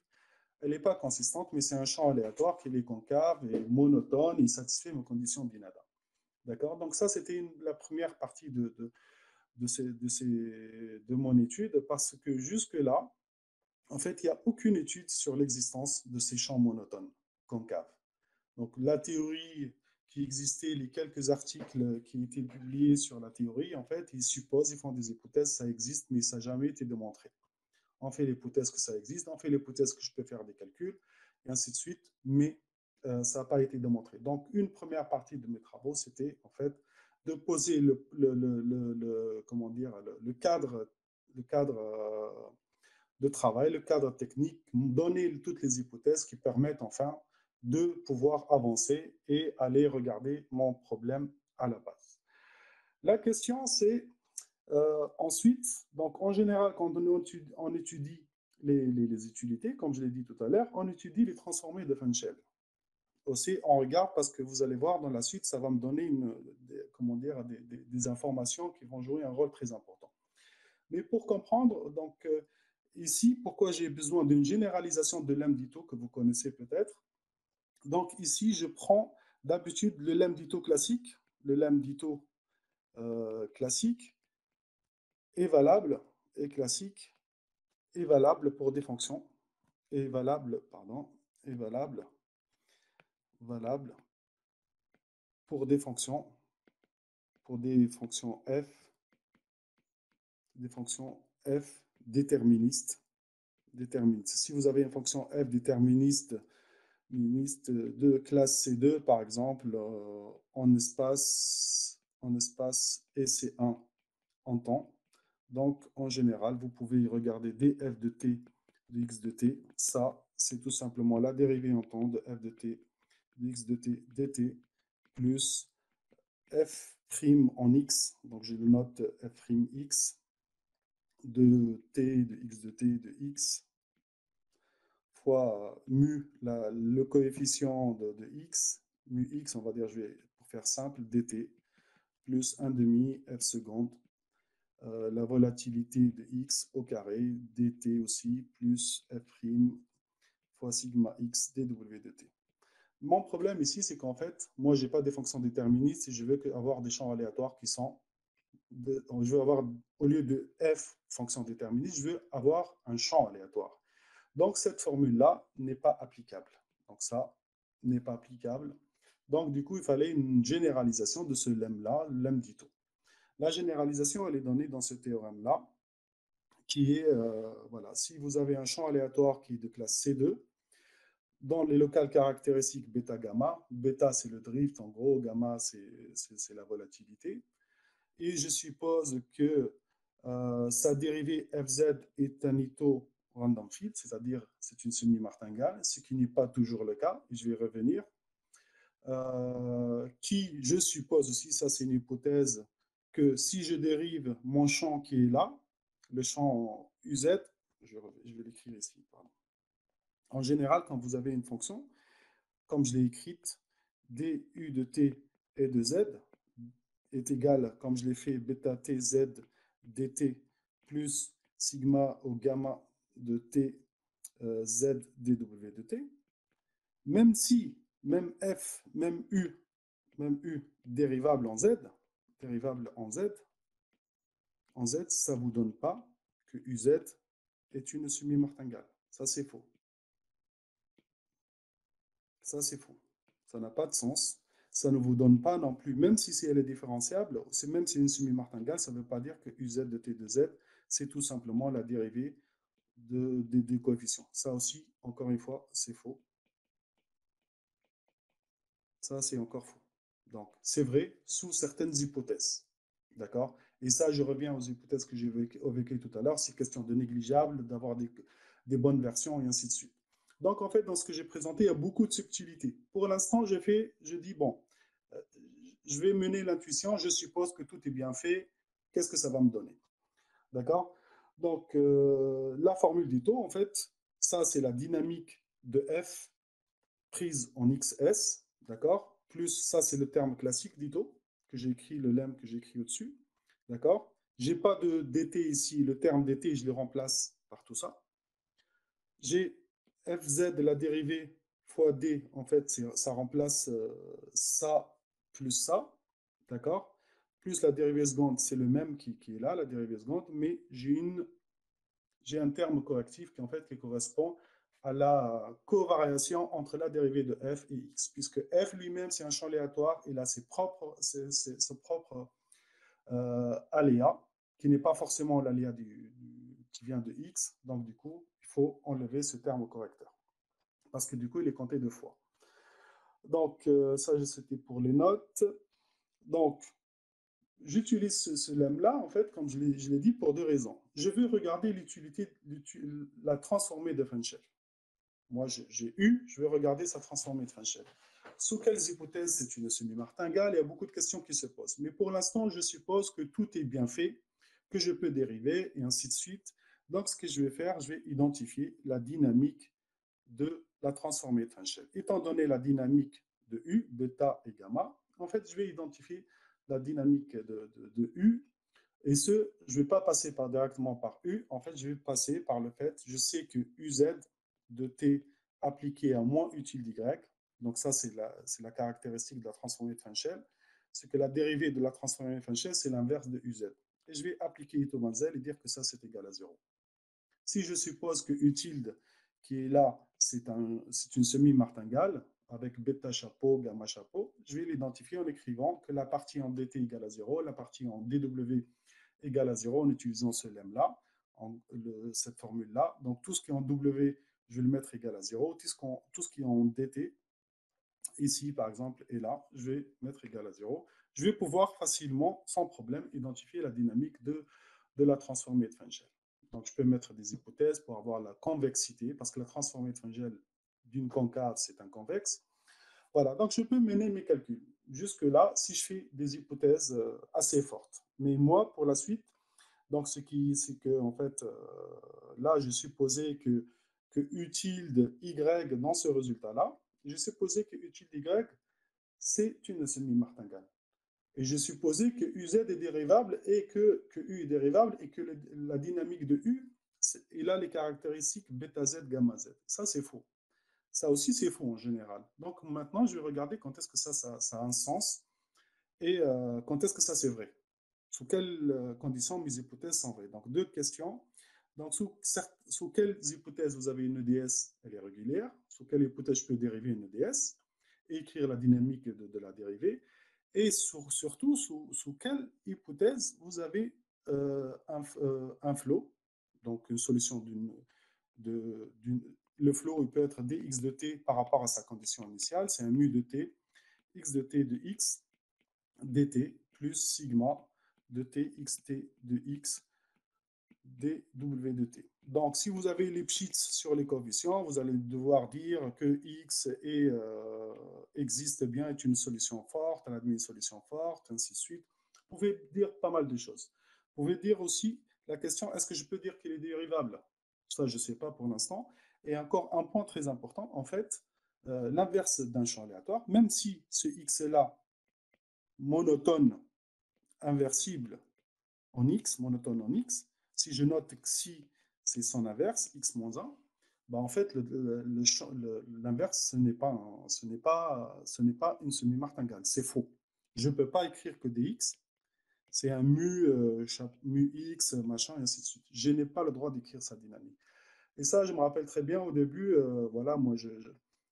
Speaker 3: elle n'est pas consistante, mais c'est un champ aléatoire qui est concave et monotone, il satisfait mes conditions d'INADA. D'accord? Donc ça, c'était la première partie de, de, de, de, mon étude, parce que jusque-là, en fait, il n'y a aucune étude sur l'existence de ces champs monotones concaves. Donc la théorie qui existait, les quelques articles qui étaient publiés sur la théorie, en fait, ils supposent, ils font des hypothèses, ça existe, mais ça n'a jamais été démontré on fait l'hypothèse que ça existe, on fait l'hypothèse que je peux faire des calculs, et ainsi de suite, mais euh, ça n'a pas été démontré. Donc, une première partie de mes travaux, c'était en fait de poser le, comment dire, le, cadre, le cadre euh, de travail, le cadre technique, donner toutes les hypothèses qui permettent enfin de pouvoir avancer et aller regarder mon problème à la base. La question, c'est euh, ensuite, donc en général, quand on étudie, les, utilités, comme je l'ai dit tout à l'heure, on étudie les transformés de Funchal. Aussi, on regarde parce que vous allez voir dans la suite, ça va me donner une, des, comment dire, des, informations qui vont jouer un rôle très important. Mais pour comprendre, donc, euh, ici, pourquoi j'ai besoin d'une généralisation de l'MDITO que vous connaissez peut-être, Donc ici, je prends d'habitude le lemme d'Ito classique. Le euh, classique est valable et classique est valable pour des fonctions. Est valable, pardon, est valable, valable pour des fonctions, pour des fonctions f, des fonctions f déterministes. déterministes. Si vous avez une fonction f déterministe de classe C2, par exemple, euh, en espace, en espace EC1 en temps. Donc, en général, vous pouvez y regarder df de t de x de t. Ça, c'est tout simplement la dérivée en temps de f de t de x de t dt plus f' en x. Donc, je le note f' x de t de x de t de x fois mu, le coefficient de, x, mu x, on va dire, je vais pour faire simple, dt, plus 1 demi f seconde, euh, la volatilité de x au carré, dt aussi, plus f' fois sigma x dw dt. Mon problème ici, c'est qu'en fait, moi, je n'ai pas des fonctions déterministes et je veux avoir des champs aléatoires qui sont, je veux avoir, au lieu de f fonction déterministe, je veux avoir un champ aléatoire. Donc, cette formule-là n'est pas applicable. Donc, ça n'est pas applicable. Donc, du coup, il fallait une généralisation de ce lemme-là, lemme d'Ito. La généralisation, elle est donnée dans ce théorème-là, qui est, euh, voilà, si vous avez un champ aléatoire qui est de classe C2, dans les locales caractéristiques bêta-gamma, bêta c'est le drift en gros, gamma c'est la volatilité, et je suppose que euh, sa dérivée fz est un ito random field, c'est-à-dire c'est une semi-martingale, ce qui n'est pas toujours le cas, et je vais revenir, euh, qui, je suppose aussi, ça c'est une hypothèse, que si je dérive mon champ qui est là, le champ uz, je, vais l'écrire ici, en général, quand vous avez une fonction, comme je l'ai écrite, du de t et de z est égal, comme je l'ai fait, bêta t z dt plus sigma au gamma de t euh, z dw de t, même si, même f, même u, même u dérivable en z, dérivable en z, en z, ça ne vous donne pas que uz est une semi-martingale. Ça, c'est faux. Ça, c'est faux. Ça n'a pas de sens. Ça ne vous donne pas non plus, même si elle est différenciable, même si c'est une semi-martingale, ça ne veut pas dire que uz de t de z, c'est tout simplement la dérivée de, des coefficients. Ça aussi, encore une fois, c'est faux. Ça, c'est encore faux. Donc, c'est vrai sous certaines hypothèses. D'accord? Et ça, je reviens aux hypothèses que j'ai évoquées tout à l'heure. C'est question de négligeable, d'avoir des, bonnes versions et ainsi de suite. Donc, en fait, dans ce que j'ai présenté, il y a beaucoup de subtilités. Pour l'instant, j'ai fait, je dis, bon, euh, je vais mener l'intuition, je suppose que tout est bien fait. Qu'est-ce que ça va me donner? D'accord? Donc, euh, la formule d'Ito, en fait, ça, c'est la dynamique de f prise en xs, d'accord? Plus, ça, c'est le terme classique d'Ito, que j'ai écrit, le lemme que j'ai écrit au-dessus, d'accord? J'ai pas de dt ici, le terme dt, je le remplace par tout ça. J'ai fz la dérivée fois d, en fait, ça remplace euh, ça plus ça, d'accord? Plus la dérivée seconde, c'est le même qui, est là, la dérivée seconde, mais j'ai j'ai un terme correctif qui en fait qui correspond à la covariation entre la dérivée de f et x, puisque f lui-même c'est un champ aléatoire, il a ses propres, ses, propres euh, aléas, qui n'est pas forcément l'aléa qui vient de x, donc du coup il faut enlever ce terme correcteur, parce que du coup il est compté deux fois. Donc euh, ça c'était pour les notes. Donc J'utilise ce, lemme-là, en fait, comme je l'ai dit, pour deux raisons. Je veux regarder l'utilité, la transformée de Fenchel. Moi, j'ai eu, je veux regarder sa transformée de Fenchel. Sous quelles hypothèses c'est une semi-martingale? Il y a beaucoup de questions qui se posent. Mais pour l'instant, je suppose que tout est bien fait, que je peux dériver, et ainsi de suite. Donc, ce que je vais faire, je vais identifier la dynamique de la transformée de Fenchel. Étant donné la dynamique de U, bêta et gamma, en fait, je vais identifier la dynamique de, U. Et ce, je ne vais pas passer directement par U. En fait, je vais passer par le fait, je sais que UZ de T appliqué à moins utile d'Y, Donc ça, c'est la, la, caractéristique de la transformée de Fenchel. C'est que la dérivée de la transformée de Fenchel, c'est l'inverse de uz. Et je vais appliquer Itomazel et dire que ça, c'est égal à 0. Si je suppose que U tilde, qui est là, c'est un, une semi-martingale, avec bêta chapeau, gamma chapeau, je vais l'identifier en écrivant que la partie en dt égale à 0, la partie en dw égale à 0 en utilisant ce lemme-là, cette formule-là. Donc tout ce qui est en w, je vais le mettre égal à 0. Tout ce, tout ce qui est en dt, ici par exemple, et là, je vais mettre égal à 0. Je vais pouvoir facilement, sans problème, identifier la dynamique de, de la transformée de Fengel. Donc je peux mettre des hypothèses pour avoir la convexité, parce que la transformée de Fengel d'une concave, c'est un convexe. Voilà, donc je peux mener mes calculs. Jusque-là, si je fais des hypothèses euh, assez fortes. Mais moi, pour la suite, donc ce qui, c'est que, en fait, euh, là, j'ai supposé que, que U tilde Y dans ce résultat-là, j'ai supposé que U tilde Y, c'est une semi-martingale. Et j'ai supposé que UZ est dérivable et que, que U est dérivable et que la dynamique de U, il a les caractéristiques bêta Z, gamma Z. Ça, c'est faux. Ça aussi, c'est faux en général. Donc maintenant, je vais regarder quand est-ce que ça, ça, a un sens et euh, quand est-ce que ça, c'est vrai. Sous quelles euh, conditions mes hypothèses sont vraies. Donc deux questions. Donc sous, quelles hypothèses vous avez une EDS, elle est régulière. Sous quelle hypothèse je peux dériver une EDS et écrire la dynamique de, la dérivée. Et surtout, sous, quelle hypothèse vous avez euh, un, un, flow, donc une solution d'une le flow il peut être dx de t par rapport à sa condition initiale, c'est un mu de t, x de t de x, dt, plus sigma de t, xt de x, Donc, si vous avez les pchits sur les coefficients, vous allez devoir dire que x euh, existe bien, est une solution forte, admet une solution forte, ainsi de suite. Vous pouvez dire pas mal de choses. Vous pouvez dire aussi la question, est-ce que je peux dire qu'il est dérivable? Ça, je ne sais pas pour l'instant. Et encore un point très important, en fait, euh, l'inverse d'un champ aléatoire, même si ce x est là monotone, inversible en x, monotone en x, si je note que si c'est son inverse, x moins 1, bah en fait, l'inverse, ce n'est pas, ce n'est pas, ce n'est pas une semi-martingale, c'est faux. Je ne peux pas écrire que dx, c'est un mu, euh, mu x, machin, et ainsi de suite. Je n'ai pas le droit d'écrire sa dynamique. Et ça, je me rappelle très bien au début, euh, voilà, moi, je,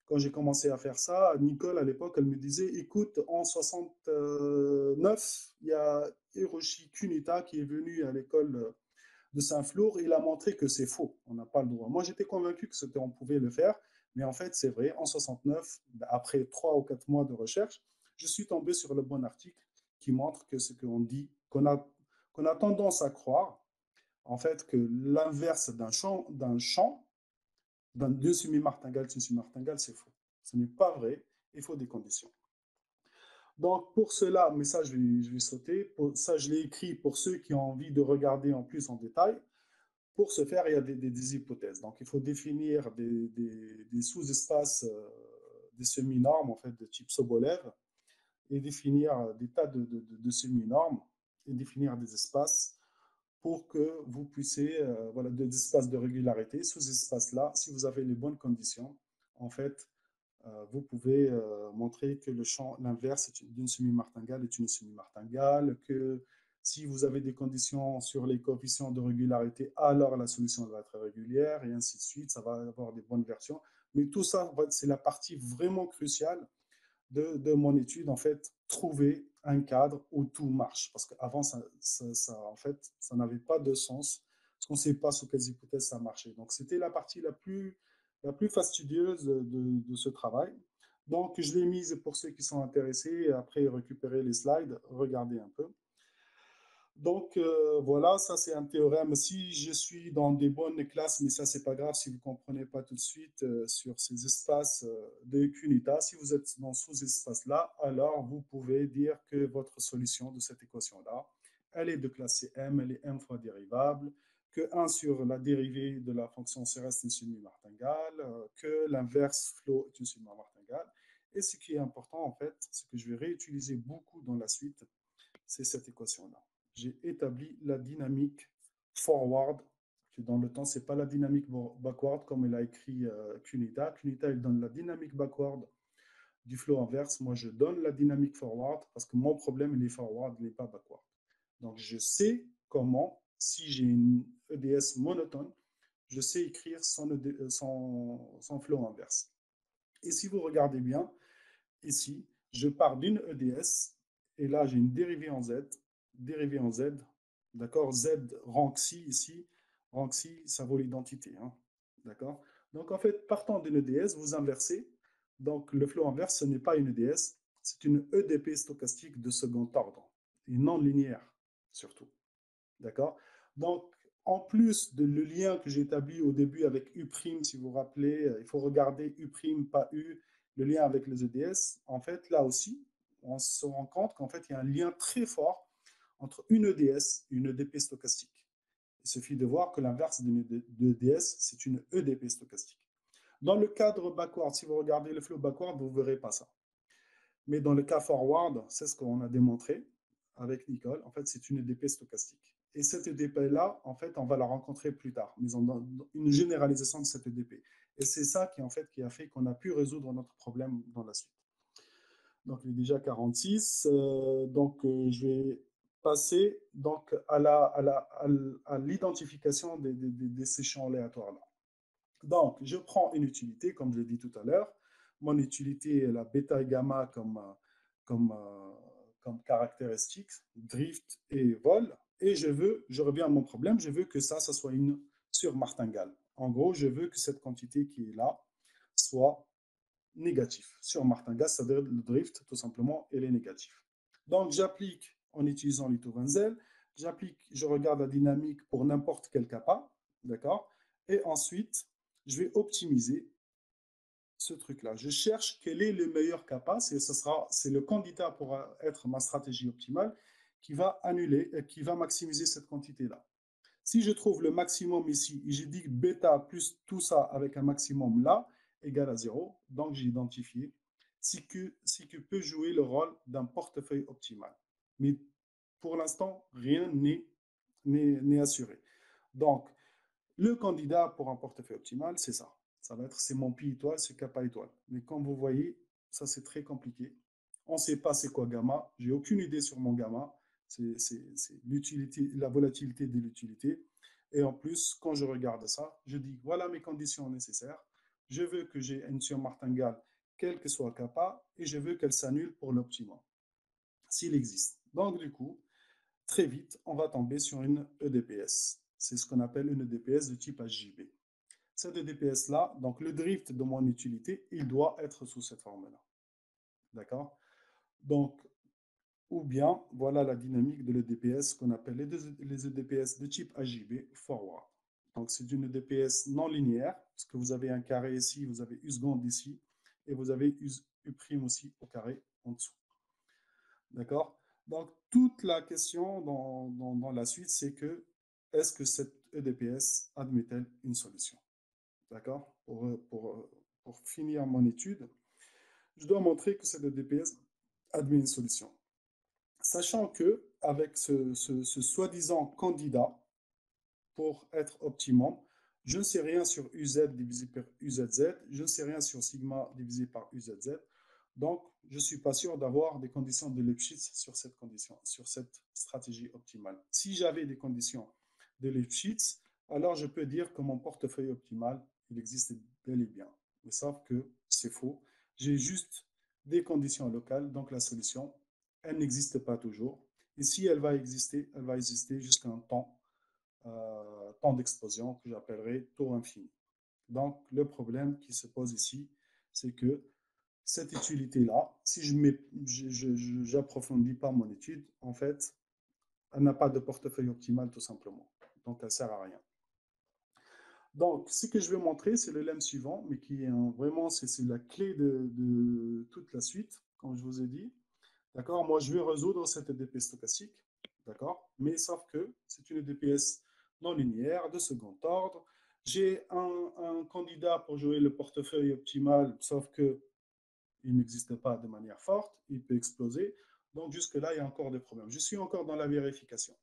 Speaker 3: quand j'ai commencé à faire ça, Nicole, à l'époque, elle me disait, écoute, en 69, il y a Hiroshi Kunita qui est venu à l'école de Saint-Flour, il a montré que c'est faux, on n'a pas le droit. Moi, j'étais convaincu que c'était, on pouvait le faire, mais en fait, c'est vrai, en 69, après trois ou quatre mois de recherche, je suis tombé sur le bon article qui montre que ce qu'on dit, qu'on a, tendance à croire, en fait que l'inverse d'un champ, d'un champ, d'un une semi-martingale, c'est faux. Ce n'est pas vrai, il faut des conditions. Donc pour cela, mais ça je vais, sauter, ça je l'ai écrit pour ceux qui ont envie de regarder en plus en détail. Pour ce faire, il y a des, hypothèses. Donc il faut définir des, sous-espaces, euh, des semi-normes en fait de type Sobolev, et définir des tas de, semi-normes, et définir des espaces pour que vous puissiez, euh, voilà, des espaces de régularité. Sous ces espaces-là, si vous avez les bonnes conditions, en fait, vous pouvez euh, montrer que l'inverse d'une semi-martingale est une semi-martingale, que si vous avez des conditions sur les coefficients de régularité, alors la solution va être régulière, et ainsi de suite, ça va avoir des bonnes versions. Mais tout ça, c'est la partie vraiment cruciale de, mon étude, en fait, trouver un cadre où tout marche. Parce qu'avant, ça, ça, en fait, ça n'avait pas de sens, parce qu'on ne sait pas sous quelles hypothèses ça marchait. Donc, c'était la partie la plus, la plus fastidieuse de, ce travail. Donc, je l'ai mise pour ceux qui sont intéressés. Après, récupérer les slides, regarder un peu. Donc euh, voilà, ça c'est un théorème. Si je suis dans des bonnes classes, mais ça c'est pas grave si vous comprenez pas tout de suite euh, sur ces espaces euh, de Cunita, si vous êtes dans sous espace là, alors vous pouvez dire que votre solution de cette équation là, elle est de classe M, elle est M fois dérivable, que 1 sur la dérivée de la fonction C reste une semi-martingale, que l'inverse flow est une semi-martingale. Et ce qui est important en fait, ce que je vais réutiliser beaucoup dans la suite, c'est cette équation là j'ai établi la dynamique forward, qui dans le temps, ce n'est pas la dynamique backward comme il a écrit euh, Kunita. Kunita, il donne la dynamique backward du flow inverse, moi, je donne la dynamique forward parce que mon problème, il est forward, il n'est pas backward. Donc, je sais comment, si j'ai une EDS monotone, je sais écrire son, e son, son flow inverse. Et si vous regardez bien, ici, je pars d'une EDS, et là, j'ai une dérivée en Z, dérivée en Z, d'accord Z rank C ici, rank C, ça vaut l'identité, hein, d'accord Donc, en fait, partant d'une EDS, vous inversez, donc le flow inverse, ce n'est pas une EDS, c'est une EDP stochastique de second ordre, et non linéaire, surtout, d'accord Donc, en plus de le lien que j'ai établi au début avec U', si vous vous rappelez, euh, il faut regarder U', pas U, le lien avec les EDS, en fait, là aussi, on se rend compte qu'en fait, il y a un lien très fort entre une EDS et une EDP stochastique. Il suffit de voir que l'inverse d'une EDS, c'est une EDP stochastique. Dans le cadre backward, si vous regardez le flow backward, vous ne verrez pas ça. Mais dans le cas forward, c'est ce qu'on a démontré avec Nicole, en fait, c'est une EDP stochastique. Et cette EDP-là, en fait, on va la rencontrer plus tard, mais on une généralisation de cette EDP. Et c'est ça qui, en fait, qui a fait qu'on a pu résoudre notre problème dans la suite. Donc, il est déjà 46. Euh, donc, euh, je vais passer donc, à, la, à, l'identification des, des, ces champs aléatoires-là. Donc, je prends une utilité, comme je l'ai dit tout à l'heure. Mon utilité est la bêta et gamma comme, comme, euh, comme caractéristiques, drift et vol. Et je veux, je reviens à mon problème, je veux que ça, ça soit une sur-martingale. En gros, je veux que cette quantité qui est là soit négative. Sur martingale, ça veut dire le drift, tout simplement, elle est négative. Donc, j'applique en utilisant l'Ito Wenzel, j'applique, je regarde la dynamique pour n'importe quel kappa, d'accord? Et ensuite, je vais optimiser ce truc-là. Je cherche quel est le meilleur kappa, c'est le candidat pour être ma stratégie optimale qui va annuler, qui va maximiser cette quantité-là. Si je trouve le maximum ici, et j'ai dit bêta plus tout ça avec un maximum là, égal à 0, donc j'ai identifié ce que, peut jouer le rôle d'un portefeuille optimal. Mais pour l'instant, rien n'est assuré. Donc, le candidat pour un portefeuille optimal, c'est ça. Ça va être, c'est mon pi étoile, c'est kappa étoile. Mais comme vous voyez, ça c'est très compliqué. On ne sait pas c'est quoi gamma. J'ai aucune idée sur mon gamma c'est la volatilité de l'utilité. Et en plus, quand je regarde ça, je dis voilà mes conditions nécessaires. Je veux que j'ai une sur-martingale, quel que soit kappa, et je veux qu'elle s'annule pour l'optimum, s'il existe. Donc, du coup, très vite, on va tomber sur une EDPS. C'est ce qu'on appelle une EDPS de type HJB. Cette EDPS-là, donc le drift de mon utilité, il doit être sous cette forme-là. D'accord? Donc, ou bien voilà la dynamique de l'EDPS qu'on appelle les, EDPS de type AJB forward. Donc c'est une EDPS non linéaire, parce que vous avez un carré ici, vous avez U seconde ici, et vous avez U, prime aussi au carré en dessous. D'accord? Donc toute la question dans, dans, la suite, c'est que est-ce que cette EDPS admet-elle une solution? D'accord? Pour, pour finir mon étude, je dois montrer que cette EDPS admet une solution sachant que avec ce, soi-disant candidat pour être optimum, je ne sais rien sur UZ divisé par UZZ, je ne sais rien sur sigma divisé par UZZ, donc je ne suis pas sûr d'avoir des conditions de Lipschitz sur cette condition, sur cette stratégie optimale. Si j'avais des conditions de Lipschitz, alors je peux dire que mon portefeuille optimal, il existe bel et bien. Mais sauf que c'est faux. J'ai juste des conditions locales, donc la solution, elle n'existe pas toujours. Et si elle va exister, elle va exister jusqu'à un temps, euh, temps d'explosion que j'appellerai taux infini. Donc, le problème qui se pose ici, c'est que cette utilité-là, si je n'approfondis pas mon étude, en fait, elle n'a pas de portefeuille optimal tout simplement. Donc, elle ne sert à rien. Donc, ce que je vais montrer, c'est le lemme suivant, mais qui est vraiment, c'est la clé de, de, toute la suite, comme je vous ai dit. D'accord? Moi, je vais résoudre cette EDP stochastique. D'accord? Mais sauf que c'est une EDPS non linéaire, de second ordre. J'ai un, candidat pour jouer le portefeuille optimal, sauf que il n'existe pas de manière forte, il peut exploser. Donc, jusque-là, il y a encore des problèmes. Je suis encore dans la vérification.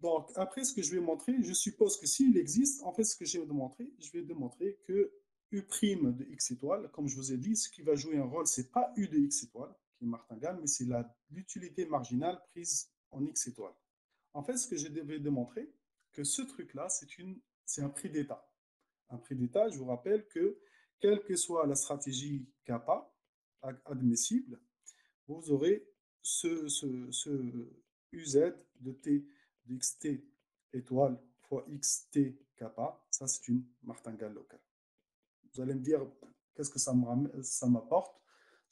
Speaker 3: Donc, après ce que je vais montrer, je suppose que s'il existe, en fait, ce que je vais démontrer, je vais démontrer que U' de x étoile, comme je vous ai dit, ce qui va jouer un rôle, ce n'est pas U de x étoile, qui est martingale, mais c'est l'utilité marginale prise en x étoile. En fait, ce que je devais démontrer, que ce truc-là, c'est un prix d'état. Un prix d'état, je vous rappelle que, quelle que soit la stratégie kappa admissible, vous aurez ce uz de t de xt étoile fois xt kappa, ça c'est une martingale locale. Vous allez me dire, qu'est-ce que ça m'apporte?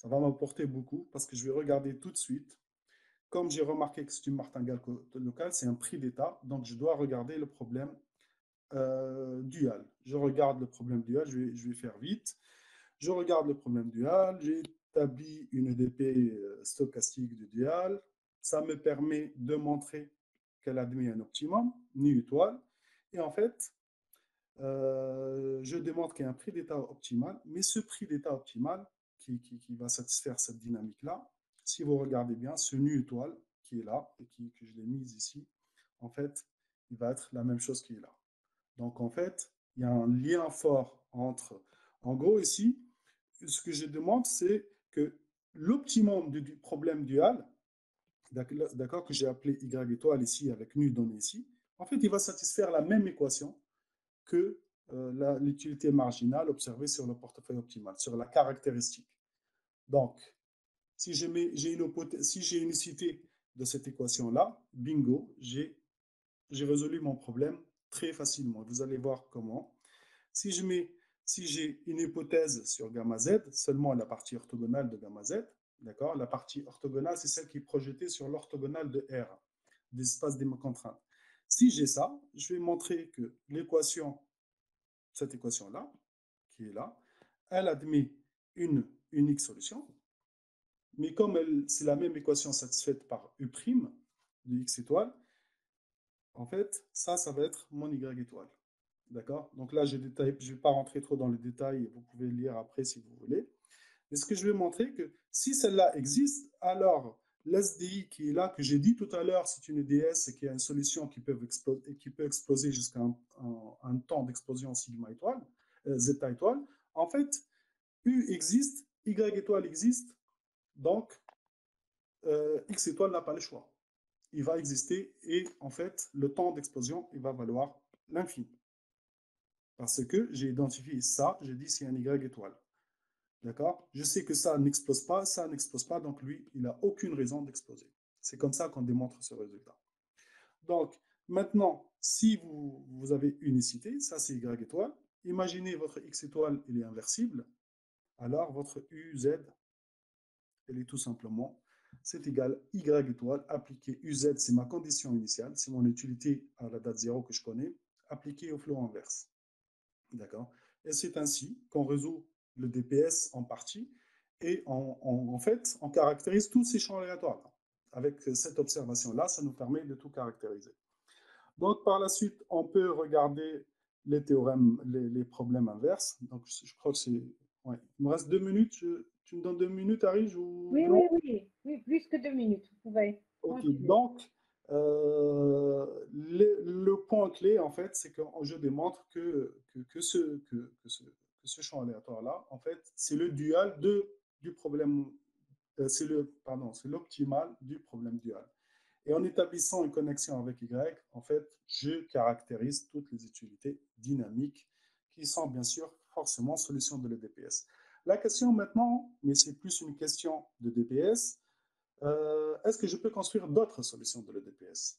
Speaker 3: Ça va m'apporter beaucoup parce que je vais regarder tout de suite. Comme j'ai remarqué que c'est une martingale locale, c'est un prix d'état, donc je dois regarder le problème euh, dual. Je regarde le problème dual, je vais, je vais faire vite. Je regarde le problème dual, j'ai établi une EDP euh, stochastique du dual. Ça me permet de montrer qu'elle admet un optimum, nu étoile. Et en fait, euh, je démontre qu'il y a un prix d'état optimal, mais ce prix d'état optimal qui, va satisfaire cette dynamique-là, si vous regardez bien, ce nu étoile qui est là et qui, que je l'ai mise ici, en fait, il va être la même chose qui est là. Donc, en fait, il y a un lien fort entre... En gros, ici, ce que je demande, c'est que l'optimum du problème dual, d'accord, que j'ai appelé y étoile ici avec nu donné ici, en fait, il va satisfaire la même équation que euh, l'utilité marginale observée sur le portefeuille optimal, sur la caractéristique. Donc, si j'ai une, si unicité de cette équation-là, bingo, j'ai résolu mon problème très facilement. Vous allez voir comment. Si si j'ai une hypothèse sur gamma z, seulement la partie orthogonale de gamma z, d'accord La partie orthogonale, c'est celle qui est projetée sur l'orthogonale de R, d'espace des contraintes. Si j'ai ça, je vais montrer que l'équation, cette équation-là, qui est là, elle admet une unique solution, mais comme c'est la même équation satisfaite par U' de x étoile, en fait, ça, ça va être mon y étoile. D'accord? Donc là, je ne vais pas rentrer trop dans les détails, vous pouvez lire après si vous voulez. Mais ce que je vais montrer, que si celle-là existe, alors l'SDI qui est là, que j'ai dit tout à l'heure, c'est une EDS et qui a une solution qui peut exploser, qui peut exploser jusqu'à un, temps d'explosion sigma étoile, euh, zeta étoile. En fait, U existe, Y étoile existe, donc euh, X étoile n'a pas le choix. Il va exister et en fait, le temps d'explosion, il va valoir l'infini. Parce que j'ai identifié ça, j'ai dit c'est un Y étoile. D'accord? Je sais que ça n'explose pas, ça n'explose pas, donc lui, il n'a aucune raison d'exploser. C'est comme ça qu'on démontre ce résultat. Donc, maintenant, si vous, vous avez unicité, ça c'est Y étoile, imaginez votre X étoile, il est inversible, alors votre UZ, elle est tout simplement, c'est égal Y étoile, appliqué UZ, c'est ma condition initiale, c'est mon utilité à la date 0 que je connais, appliqué au flot inverse. D'accord? Et c'est ainsi qu'on résout le DPS en partie, et en, fait, on caractérise tous ces champs aléatoires. Avec cette observation-là, ça nous permet de tout caractériser. Donc, par la suite, on peut regarder les théorèmes, les, problèmes inverses. Donc, je, crois que c'est... Ouais. Il me reste deux minutes. tu me donnes deux minutes, Harry ou...
Speaker 1: oui, oui, oui, oui, plus que deux minutes. Vous pouvez.
Speaker 3: Ok, donc, euh, le, point clé, en fait, c'est que je démontre que, que, ce, que, ce, ce champ aléatoire-là, en fait, c'est le dual de, du problème, euh, c'est le, pardon, c'est l'optimal du problème dual. Et en établissant une connexion avec Y, en fait, je caractérise toutes les utilités dynamiques qui sont bien sûr forcément solutions de l'EDPS. La question maintenant, mais c'est plus une question de DPS, euh, est-ce que je peux construire d'autres solutions de l'EDPS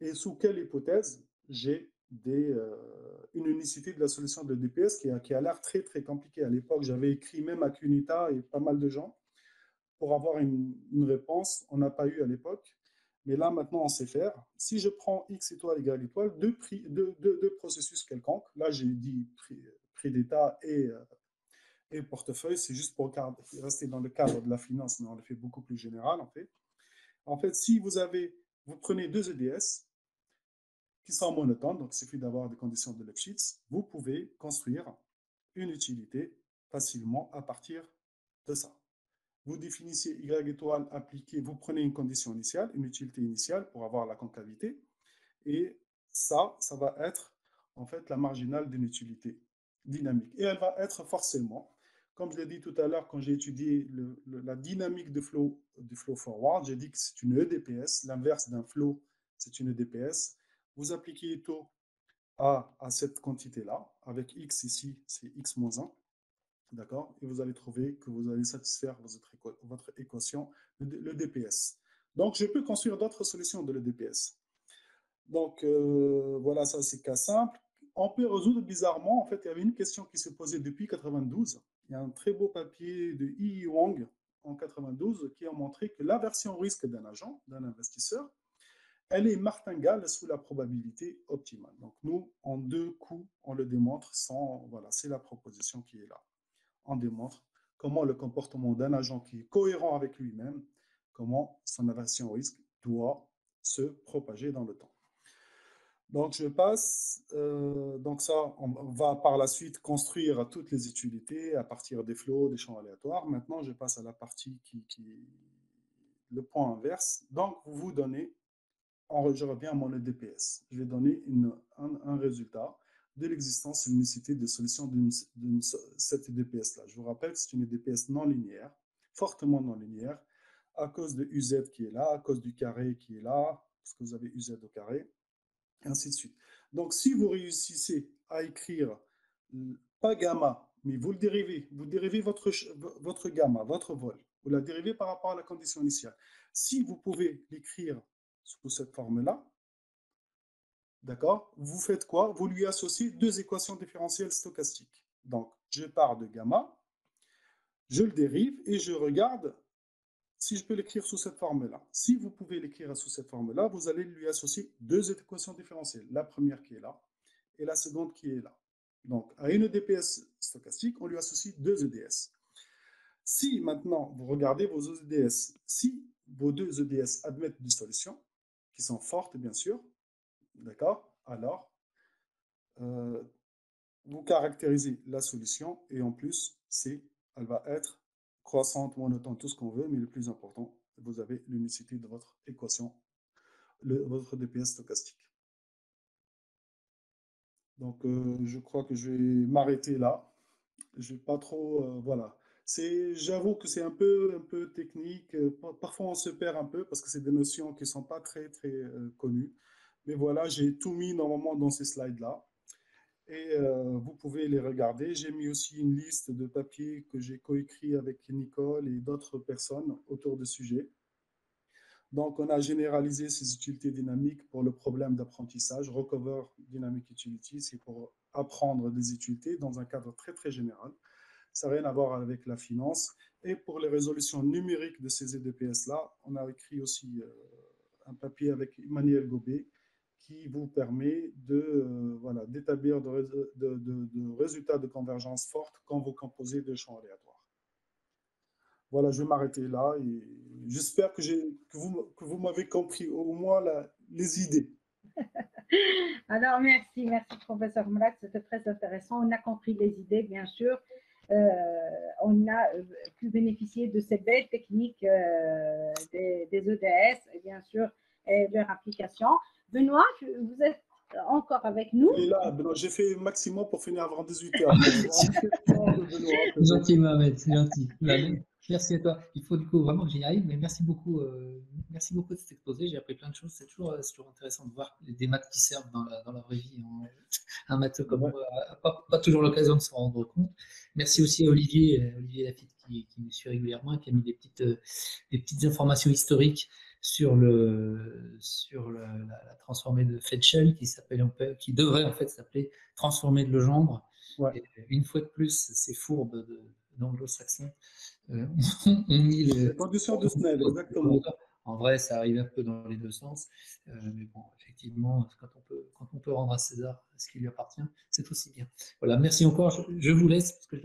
Speaker 3: Et sous quelle hypothèse j'ai euh, une unicité de la solution de DPS qui a, qui a l'air très très compliquée. À l'époque, j'avais écrit même à Cunita et pas mal de gens pour avoir une, réponse. On n'a pas eu à l'époque. Mais là, maintenant, on sait faire. Si je prends X étoile égale étoile, deux, prix, deux, deux, processus quelconques, là, j'ai dit prix, d'état et, euh, et portefeuille, c'est juste pour rester dans le cadre de la finance, mais on le fait beaucoup plus général, en fait. En fait, si vous avez, vous prenez deux EDS, qui sont monotones, donc il suffit d'avoir des conditions de Lefschitz, vous pouvez construire une utilité facilement à partir de ça. Vous définissez Y étoile appliqué, vous prenez une condition initiale, une utilité initiale pour avoir la concavité, et ça, ça va être en fait la marginale d'une utilité. Dynamique. Et elle va être forcément, comme je l'ai dit tout à l'heure quand j'ai étudié la dynamique de flow, du flow forward, j'ai dit que c'est une EDPS, l'inverse d'un flow, c'est une EDPS. Vous appliquez taux à, cette quantité-là, avec x ici, c'est x moins 1, d'accord? Et vous allez trouver que vous allez satisfaire votre, équation, le, DPS. Donc, je peux construire d'autres solutions de l'EDPS. Donc, euh, voilà, ça c'est cas simple. On peut résoudre bizarrement, en fait, il y avait une question qui se posait depuis 92. Il y a un très beau papier de Yi Wang en 92 qui a montré que l'inversion risque d'un agent, d'un investisseur, elle est martingale sous la probabilité optimale. Donc nous, en deux coups, on le démontre sans... Voilà, c'est la proposition qui est là. On démontre comment le comportement d'un agent qui est cohérent avec lui-même, comment son aversion au risque doit se propager dans le temps. Donc, je passe. Euh, donc, ça, on va par la suite construire toutes les utilités à partir des flots, des champs aléatoires. Maintenant, je passe à la partie qui, qui le point inverse. Donc, vous donnez je reviens à mon EDPS. Je vais donner un, résultat de l'existence et l'unicité de solution de cette EDPS-là. Je vous rappelle que c'est une EDPS non linéaire, fortement non linéaire, à cause de UZ qui est là, à cause du carré qui est là, parce que vous avez UZ au carré, et ainsi de suite. Donc, si vous réussissez à écrire pas gamma, mais vous le dérivez, vous dérivez votre, votre gamma, votre vol, vous la dérivez par rapport à la condition initiale. Si vous pouvez l'écrire sous cette forme-là. D'accord Vous faites quoi? Vous lui associez deux équations différentielles stochastiques. Donc, je pars de gamma, je le dérive et je regarde si je peux l'écrire sous cette forme-là. Si vous pouvez l'écrire sous cette forme-là, vous allez lui associer deux équations différentielles. La première qui est là et la seconde qui est là. Donc, à une EDPS stochastique, on lui associe deux EDS. Si maintenant vous regardez vos EDS, si vos deux EDS admettent des solutions, qui sont fortes, bien sûr. D'accord Alors, euh, vous caractérisez la solution et en plus, elle va être croissante, monotone, tout ce qu'on veut, mais le plus important, vous avez l'unicité de votre équation, votre DPS stochastique. Donc, euh, je crois que je vais m'arrêter là. Je vais pas trop, euh, voilà j'avoue que c'est un peu, un peu technique. Parfois, on se perd un peu parce que c'est des notions qui ne sont pas très, très euh, connues. Mais voilà, j'ai tout mis normalement dans ces slides-là. Et euh, vous pouvez les regarder. J'ai mis aussi une liste de papiers que j'ai coécrit avec Nicole et d'autres personnes autour du sujet. Donc, on a généralisé ces utilités dynamiques pour le problème d'apprentissage. Recover Dynamic Utility, c'est pour apprendre des utilités dans un cadre très, très général. Ça n'a rien à voir avec la finance. Et pour les résolutions numériques de ces EDPS-là, on a écrit aussi euh, un papier avec Emmanuel Gobet qui vous permet de euh, voilà, d'établir de, de, résultats de convergence fortes quand vous composez deux champs aléatoires. Voilà, je vais m'arrêter là et j'espère que, que vous, que vous m'avez compris au moins les idées.
Speaker 1: Alors, merci, merci professeur Moulat, c'était très intéressant. On a compris les idées, bien sûr. Euh, on a euh, pu bénéficier de ces belles techniques des, EDS et bien sûr et leur application. Benoît, vous êtes encore avec nous.
Speaker 3: Là, Benoît. J'ai fait maximum pour finir avant 18h.
Speaker 2: gentil, Mohamed, c'est gentil. Merci à toi. Il faut du coup vraiment que j'y arrive, mais merci beaucoup, euh, merci beaucoup de cet exposé. J'ai appris plein de choses. C'est toujours, euh, toujours intéressant de voir des maths qui servent dans la, dans la vraie vie. Hein. Un maths comme moi pas, pas, toujours l'occasion de s'en rendre compte. Merci aussi à Olivier, euh, Olivier Lafitte qui, qui me suit régulièrement et qui a mis des petites, des petites informations historiques sur le sur la, la, transformée de Fetchel qui qui devrait en fait s'appeler transformée de Legendre. Ouais. une fois de plus, ces fourbes d'anglo-saxons euh,
Speaker 3: on mis les conditions de Snell, exactement.
Speaker 2: En vrai, ça arrive un peu dans les deux sens. Euh, mais bon, effectivement, quand on, peut, quand on peut rendre à César ce qui lui appartient, c'est aussi bien. Voilà, merci encore. Je, vous laisse parce que je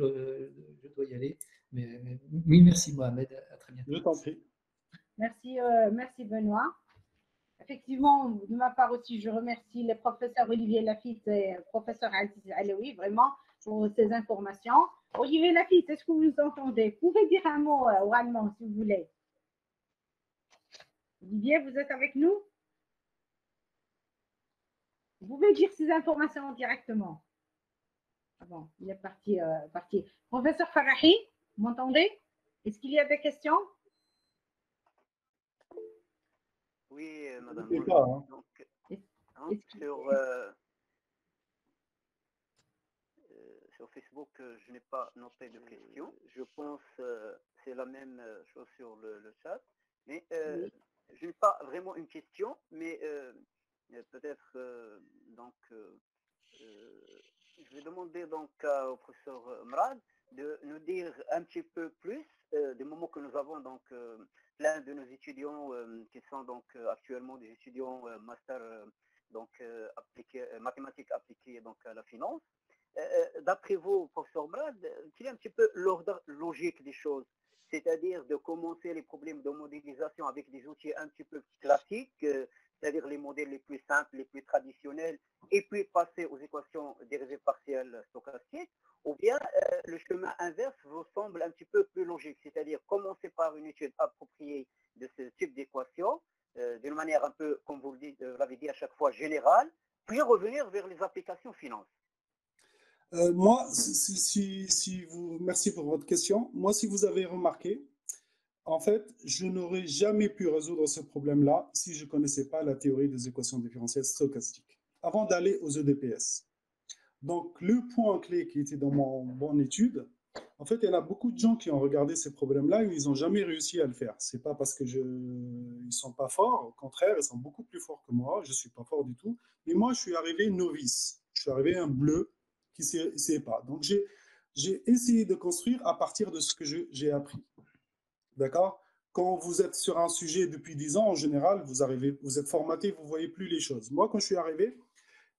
Speaker 2: dois, y aller. Mais, oui, merci Mohamed. À très bientôt.
Speaker 3: Je t'en prie.
Speaker 1: Merci, euh, merci Benoît. Effectivement, de ma part aussi, je remercie les professeurs Olivier Lafitte et le professeur Aziz Alaoui, vraiment, pour ces informations. Olivier Lafitte, est-ce que vous nous entendez? Vous pouvez dire un mot euh, oralement, si vous voulez. Olivier, vous êtes avec nous? Vous pouvez dire ces informations directement. Ah bon, il est parti. Euh, parti. Professeur Farahi, vous m'entendez? Est-ce qu'il y a des questions?
Speaker 4: Oui, euh, madame. Hein. Donc, hein, sur, euh, sur Facebook, je n'ai pas noté de questions. Je pense que c'est la même chose sur le, chat. Mais je n'ai pas vraiment une question, mais peut-être donc je vais demander donc au professeur Mrad de nous dire un petit peu plus des moments que nous avons donc plein de nos étudiants qui sont donc actuellement des étudiants master donc appliqué, mathématiques appliquées donc à la finance. D'après vous, professeur Mrad, quel est un petit peu l'ordre logique des choses? C'est-à-dire de commencer les problèmes de modélisation avec des outils un petit peu classiques, c'est-à-dire les modèles les plus simples, les plus traditionnels, et puis passer aux équations dérivées partielles stochastiques, ou bien euh, le chemin inverse vous semble un petit peu plus logique, c'est-à-dire commencer par une étude appropriée de ce type d'équation, euh, d'une manière un peu, comme vous euh, l'avez dit à chaque fois, générale, puis revenir vers les applications finances.
Speaker 3: moi, si, si, vous, merci pour votre question. Moi, si vous avez remarqué, en fait, je n'aurais jamais pu résoudre ce problème-là si je ne connaissais pas la théorie des équations différentielles stochastiques, avant d'aller aux EDPS. Donc, le point clé qui était dans mon, étude, en fait, il y en a beaucoup de gens qui ont regardé ces problèmes-là et ils n'ont jamais réussi à le faire. Ce n'est pas parce qu'ils ne sont pas forts, au contraire, ils sont beaucoup plus forts que moi, je ne suis pas fort du tout. Mais moi, je suis arrivé novice, je suis arrivé un bleu qui ne sait pas. Donc, j'ai essayé de construire à partir de ce que j'ai appris. D'accord? Quand vous êtes sur un sujet depuis 10 ans, en général, vous, arrivez, vous êtes formaté, vous ne voyez plus les choses. Moi, quand je suis arrivé,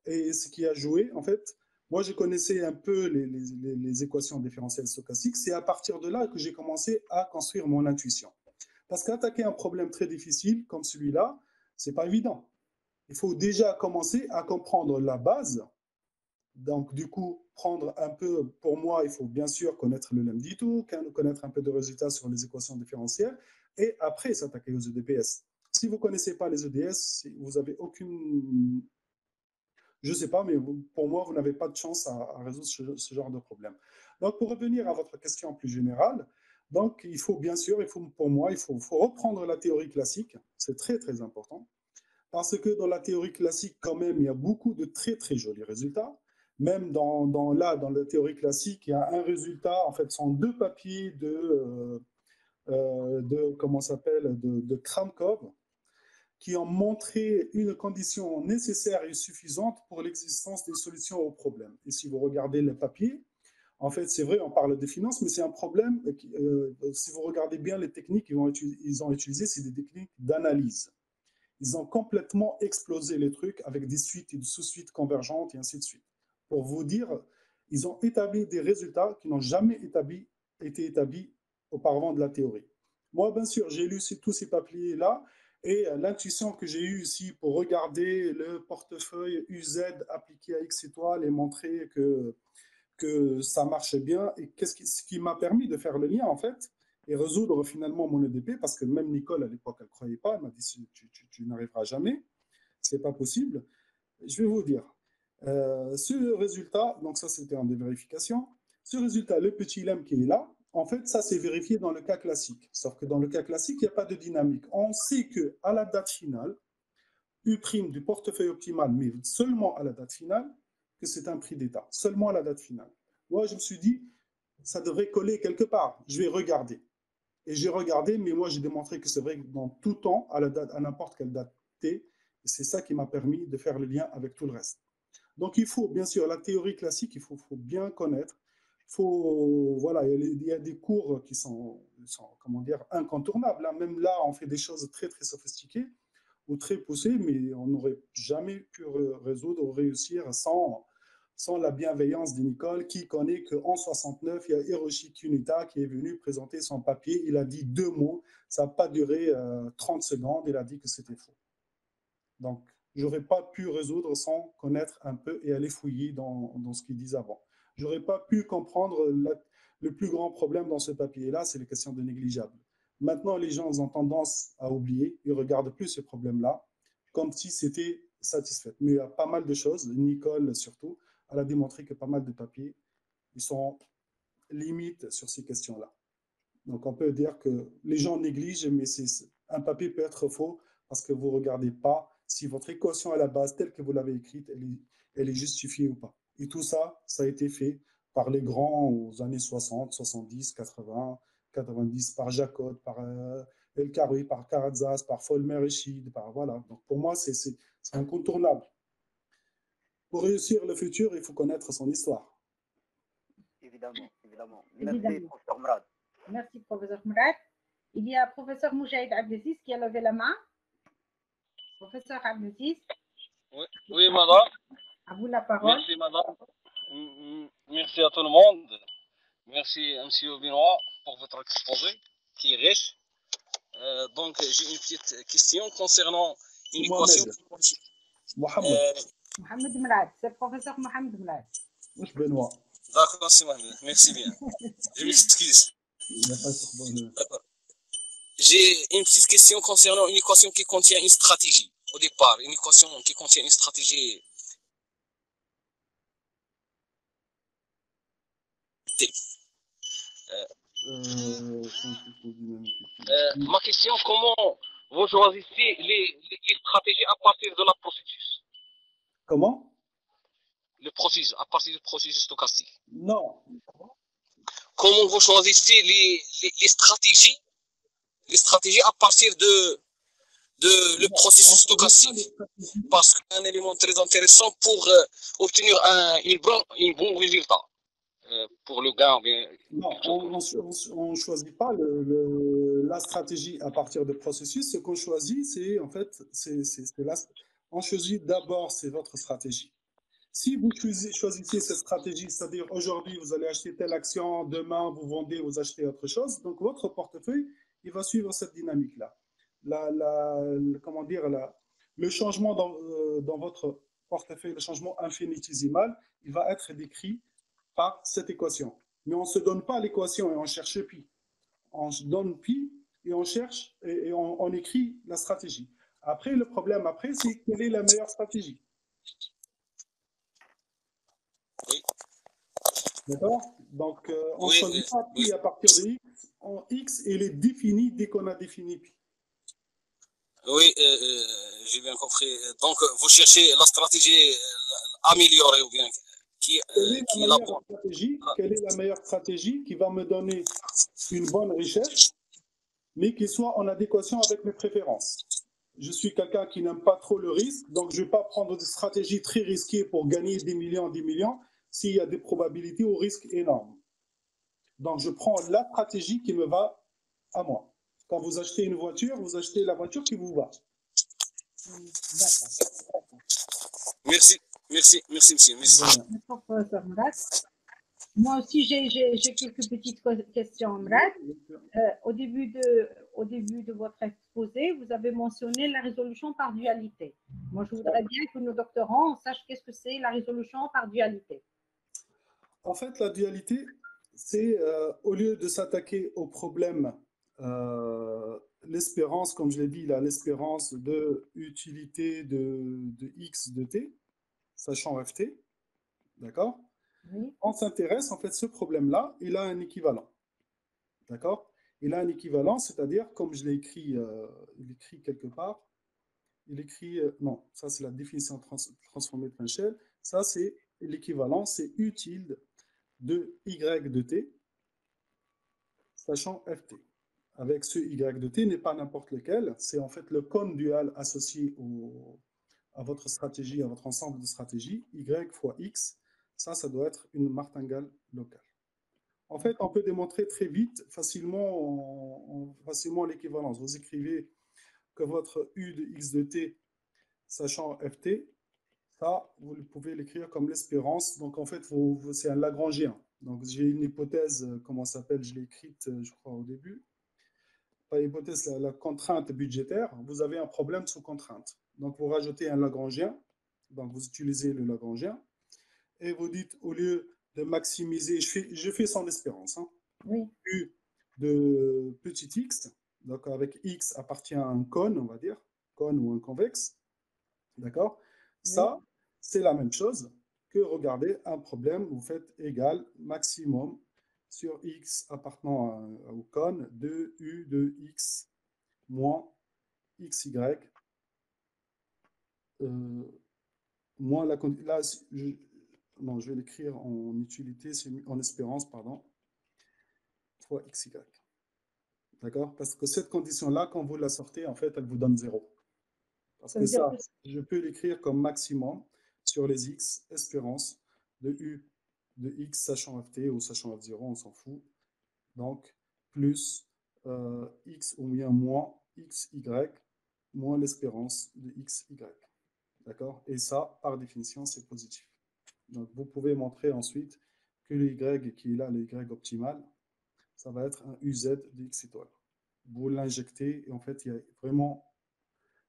Speaker 3: et ce qui a joué, en fait, moi, je connaissais un peu les, les, équations différentielles stochastiques. C'est à partir de là que j'ai commencé à construire mon intuition. Parce qu'attaquer un problème très difficile comme celui-là, c'est pas évident. Il faut déjà commencer à comprendre la base. Donc, du coup, prendre un peu, pour moi, il faut bien sûr connaître le LEMD2, connaître un peu de résultats sur les équations différentielles, et après s'attaquer aux EDPS. Si vous ne connaissez pas les EDS, vous n'avez aucune... Je ne sais pas, mais pour moi, vous n'avez pas de chance à, résoudre ce, genre de problème. Donc, pour revenir à votre question plus générale, donc, il faut bien sûr, il faut, pour moi, il faut reprendre la théorie classique. C'est très, très important. Parce que dans la théorie classique, quand même, il y a beaucoup de très, très jolis résultats même dans, là, dans la théorie classique, il y a un résultat, en fait, sont deux papiers de, euh, euh, de comment s'appelle, de, Kramkov, qui ont montré une condition nécessaire et suffisante pour l'existence des solutions aux problèmes. Et si vous regardez les papiers, en fait, c'est vrai, on parle des finances, mais c'est un problème. Euh, si vous regardez bien les techniques qu'ils ont, ils ont utilisées, c'est des techniques d'analyse. Ils ont complètement explosé les trucs avec des suites et des sous-suites convergentes et ainsi de suite pour vous dire, ils ont établi des résultats qui n'ont jamais été établis auparavant de la théorie. Moi, bien sûr, j'ai lu tous ces papiers-là et l'intuition que j'ai eue ici pour regarder le portefeuille UZ appliqué à X étoiles et montrer que, ça marchait bien et qu'est-ce qui, ce qui m'a permis de faire le lien en fait et résoudre finalement mon EDP parce que même Nicole à l'époque elle ne croyait pas, elle m'a dit tu, tu, tu n'arriveras jamais, c'est pas possible. Je vais vous dire, euh, ce résultat, donc ça c'était en des vérifications, ce résultat, le petit lemme qui est là, en fait, ça c'est vérifié dans le cas classique. Sauf que dans le cas classique, il n'y a pas de dynamique. On sait que à la date finale, U' du portefeuille optimal, mais seulement à la date finale, que c'est un prix d'état, seulement à la date finale. Moi, je me suis dit, ça devrait coller quelque part. Je vais regarder. Et j'ai regardé, mais moi, j'ai démontré que c'est vrai dans tout temps, à, la date, à n'importe quelle date T, c'est ça qui m'a permis de faire le lien avec tout le reste. Donc, il faut, bien sûr, la théorie classique, il faut, bien connaître. Faut, voilà, il y a des cours qui sont, comment dire, incontournables. Hein. Même là, on fait des choses très, très sophistiquées ou très poussées, mais on n'aurait jamais pu résoudre ou réussir sans, sans la bienveillance de Nicole, qui connaît qu'en 69, il y a Hiroshi Kunita qui est venu présenter son papier. Il a dit deux mots, ça n'a pas duré 30 euh, secondes, il a dit que c'était faux. Donc, j'aurais pas pu résoudre sans connaître un peu et aller fouiller dans, dans ce qu'ils disent avant. J'aurais pas pu comprendre le plus grand problème dans ce papier-là, c'est les questions de négligeables. Maintenant, les gens ont tendance à oublier, ils regardent plus ce problème-là comme si c'était satisfait. Mais il y a pas mal de choses, Nicole surtout, elle a démontré que pas mal de papiers ils sont limites sur ces questions-là. Donc, on peut dire que les gens négligent, mais un papier peut être faux parce que vous ne regardez pas si votre équation à la base, telle que vous l'avez écrite, elle est, elle est justifiée ou pas. Et tout ça, ça a été fait par les grands aux années 60, 70, 80, 90, par Jacob, par euh, El Karoui, par Karazas, par Folmer Rechid, par voilà. Donc pour moi, c'est incontournable. Pour réussir le futur, il faut connaître son histoire.
Speaker 4: Évidemment, évidemment. Merci, professeur Mrad.
Speaker 1: Merci, professeur Mrad. Il y a professeur Moujahid Abdelaziz qui a levé la main. Professeur Abdelaziz.
Speaker 5: Oui, oui, madame.
Speaker 1: À vous la parole.
Speaker 5: Merci, madame. Merci à tout le monde. Merci, monsieur Benoît, pour votre exposé qui est riche. Euh, donc, j'ai une petite question concernant une équation.
Speaker 3: Mohamed.
Speaker 1: Euh, Mohamed Mrad, c'est le professeur Mohamed Mrad.
Speaker 3: Benoît.
Speaker 5: D'accord, c'est Mohamed. Merci bien. Je m'excuse. J'ai une petite question concernant une équation qui contient une stratégie au départ, une équation qui contient une stratégie Euh, euh, ma question, comment vous choisissez les, les, stratégies à partir de la processus
Speaker 3: Comment?
Speaker 5: Le processus, à partir du processus stochastique.
Speaker 3: Non.
Speaker 5: Comment vous choisissez les, les, stratégies les stratégies à partir de, de le processus stochastique Parce qu'un élément très intéressant pour euh, obtenir un, une bon, un bon résultat. Euh, pour le gain
Speaker 3: Non, on ne choisit pas le, la stratégie à partir de processus. Ce qu'on choisit, c'est en fait, c'est on choisit d'abord, c'est votre stratégie. Si vous choisissez cette stratégie, c'est-à-dire aujourd'hui, vous allez acheter telle action, demain, vous vendez, vous achetez autre chose, donc votre portefeuille, il va suivre cette dynamique-là. La, la, comment dire, la, le changement dans, euh, dans votre portefeuille, le changement infinitésimal, il va être décrit par cette équation. Mais on ne se donne pas l'équation et on cherche pi. On se donne pi et on cherche et, on, écrit la stratégie. Après, le problème après, c'est quelle est la meilleure stratégie.
Speaker 5: Oui.
Speaker 3: D'accord? Donc, euh, on ne choisit pas pi à partir de x. En x, il est défini dès qu'on a défini pi.
Speaker 5: Oui, euh, euh, j'ai bien compris. Donc, vous cherchez la stratégie améliorée ou bien
Speaker 3: est la stratégie, quelle est la meilleure stratégie qui va me donner une bonne richesse, mais qui soit en adéquation avec mes préférences? Je suis quelqu'un qui n'aime pas trop le risque, donc je ne vais pas prendre des stratégies très risquées pour gagner des millions, des millions, s'il y a des probabilités au risque énorme. Donc je prends la stratégie qui me va à moi. Quand vous achetez une voiture, vous achetez la voiture qui vous va.
Speaker 5: Merci. Merci, merci, monsieur. Merci.
Speaker 1: Moi aussi, j'ai quelques petites questions, Mrad. Euh, au, début de, au début de votre exposé, vous avez mentionné la résolution par dualité. Moi, je voudrais bien que nos doctorants sachent qu'est-ce que c'est la résolution par dualité.
Speaker 3: En fait, la dualité, c'est euh, au lieu de s'attaquer au problème, euh, l'espérance, comme je l'ai dit, l'espérance de utilité de, de x de t, sachant FT, d'accord? On s'intéresse, en fait, ce problème-là, il a un équivalent, d'accord? Il a un équivalent, c'est-à-dire, comme je l'ai écrit, euh, il écrit quelque part, il écrit, euh, non, ça c'est la définition transformée de Pinchel, ça c'est l'équivalent, c'est utile de y de t, sachant ft. Avec ce y de t n'est pas n'importe lequel, c'est en fait le cône dual associé à votre stratégie, à votre ensemble de stratégies, y fois x, ça, ça doit être une martingale locale. En fait, on peut démontrer très vite, facilement, facilement l'équivalence. Vous écrivez que votre u de x de t, sachant ft, ça, vous pouvez l'écrire comme l'espérance. Donc, en fait, c'est un Lagrangien. Donc, j'ai une hypothèse, euh, comment s'appelle? Je l'ai écrite, euh, je crois, au début. L'hypothèse, la contrainte budgétaire. Vous avez un problème sous contrainte. Donc, vous rajoutez un Lagrangien. Donc, vous utilisez le Lagrangien. Et vous dites, au lieu de maximiser, je fais, je fais sans espérance, hein, U de petit x, donc avec x appartient à un cône, on va dire, cône ou un convexe. D'accord Ça, c'est la même chose que regarder un problème, vous faites égal maximum sur x appartenant au cône de u de x moins xy euh, moins la là, je, non, je vais l'écrire en utilité, en espérance, pardon, fois xy. D'accord? Parce que cette condition-là, quand vous la sortez, en fait, elle vous donne 0. Parce que ça, je peux l'écrire comme maximum sur les x, espérance de u de x sachant ft ou sachant f0, on s'en fout. Donc, plus euh, x ou bien moins xy moins l'espérance de xy. D'accord? Et ça, par définition, c'est positif. Donc, vous pouvez montrer ensuite que le y qui est là, le y optimal, ça va être un uz de x étoile. Vous l'injectez et en fait, il y a vraiment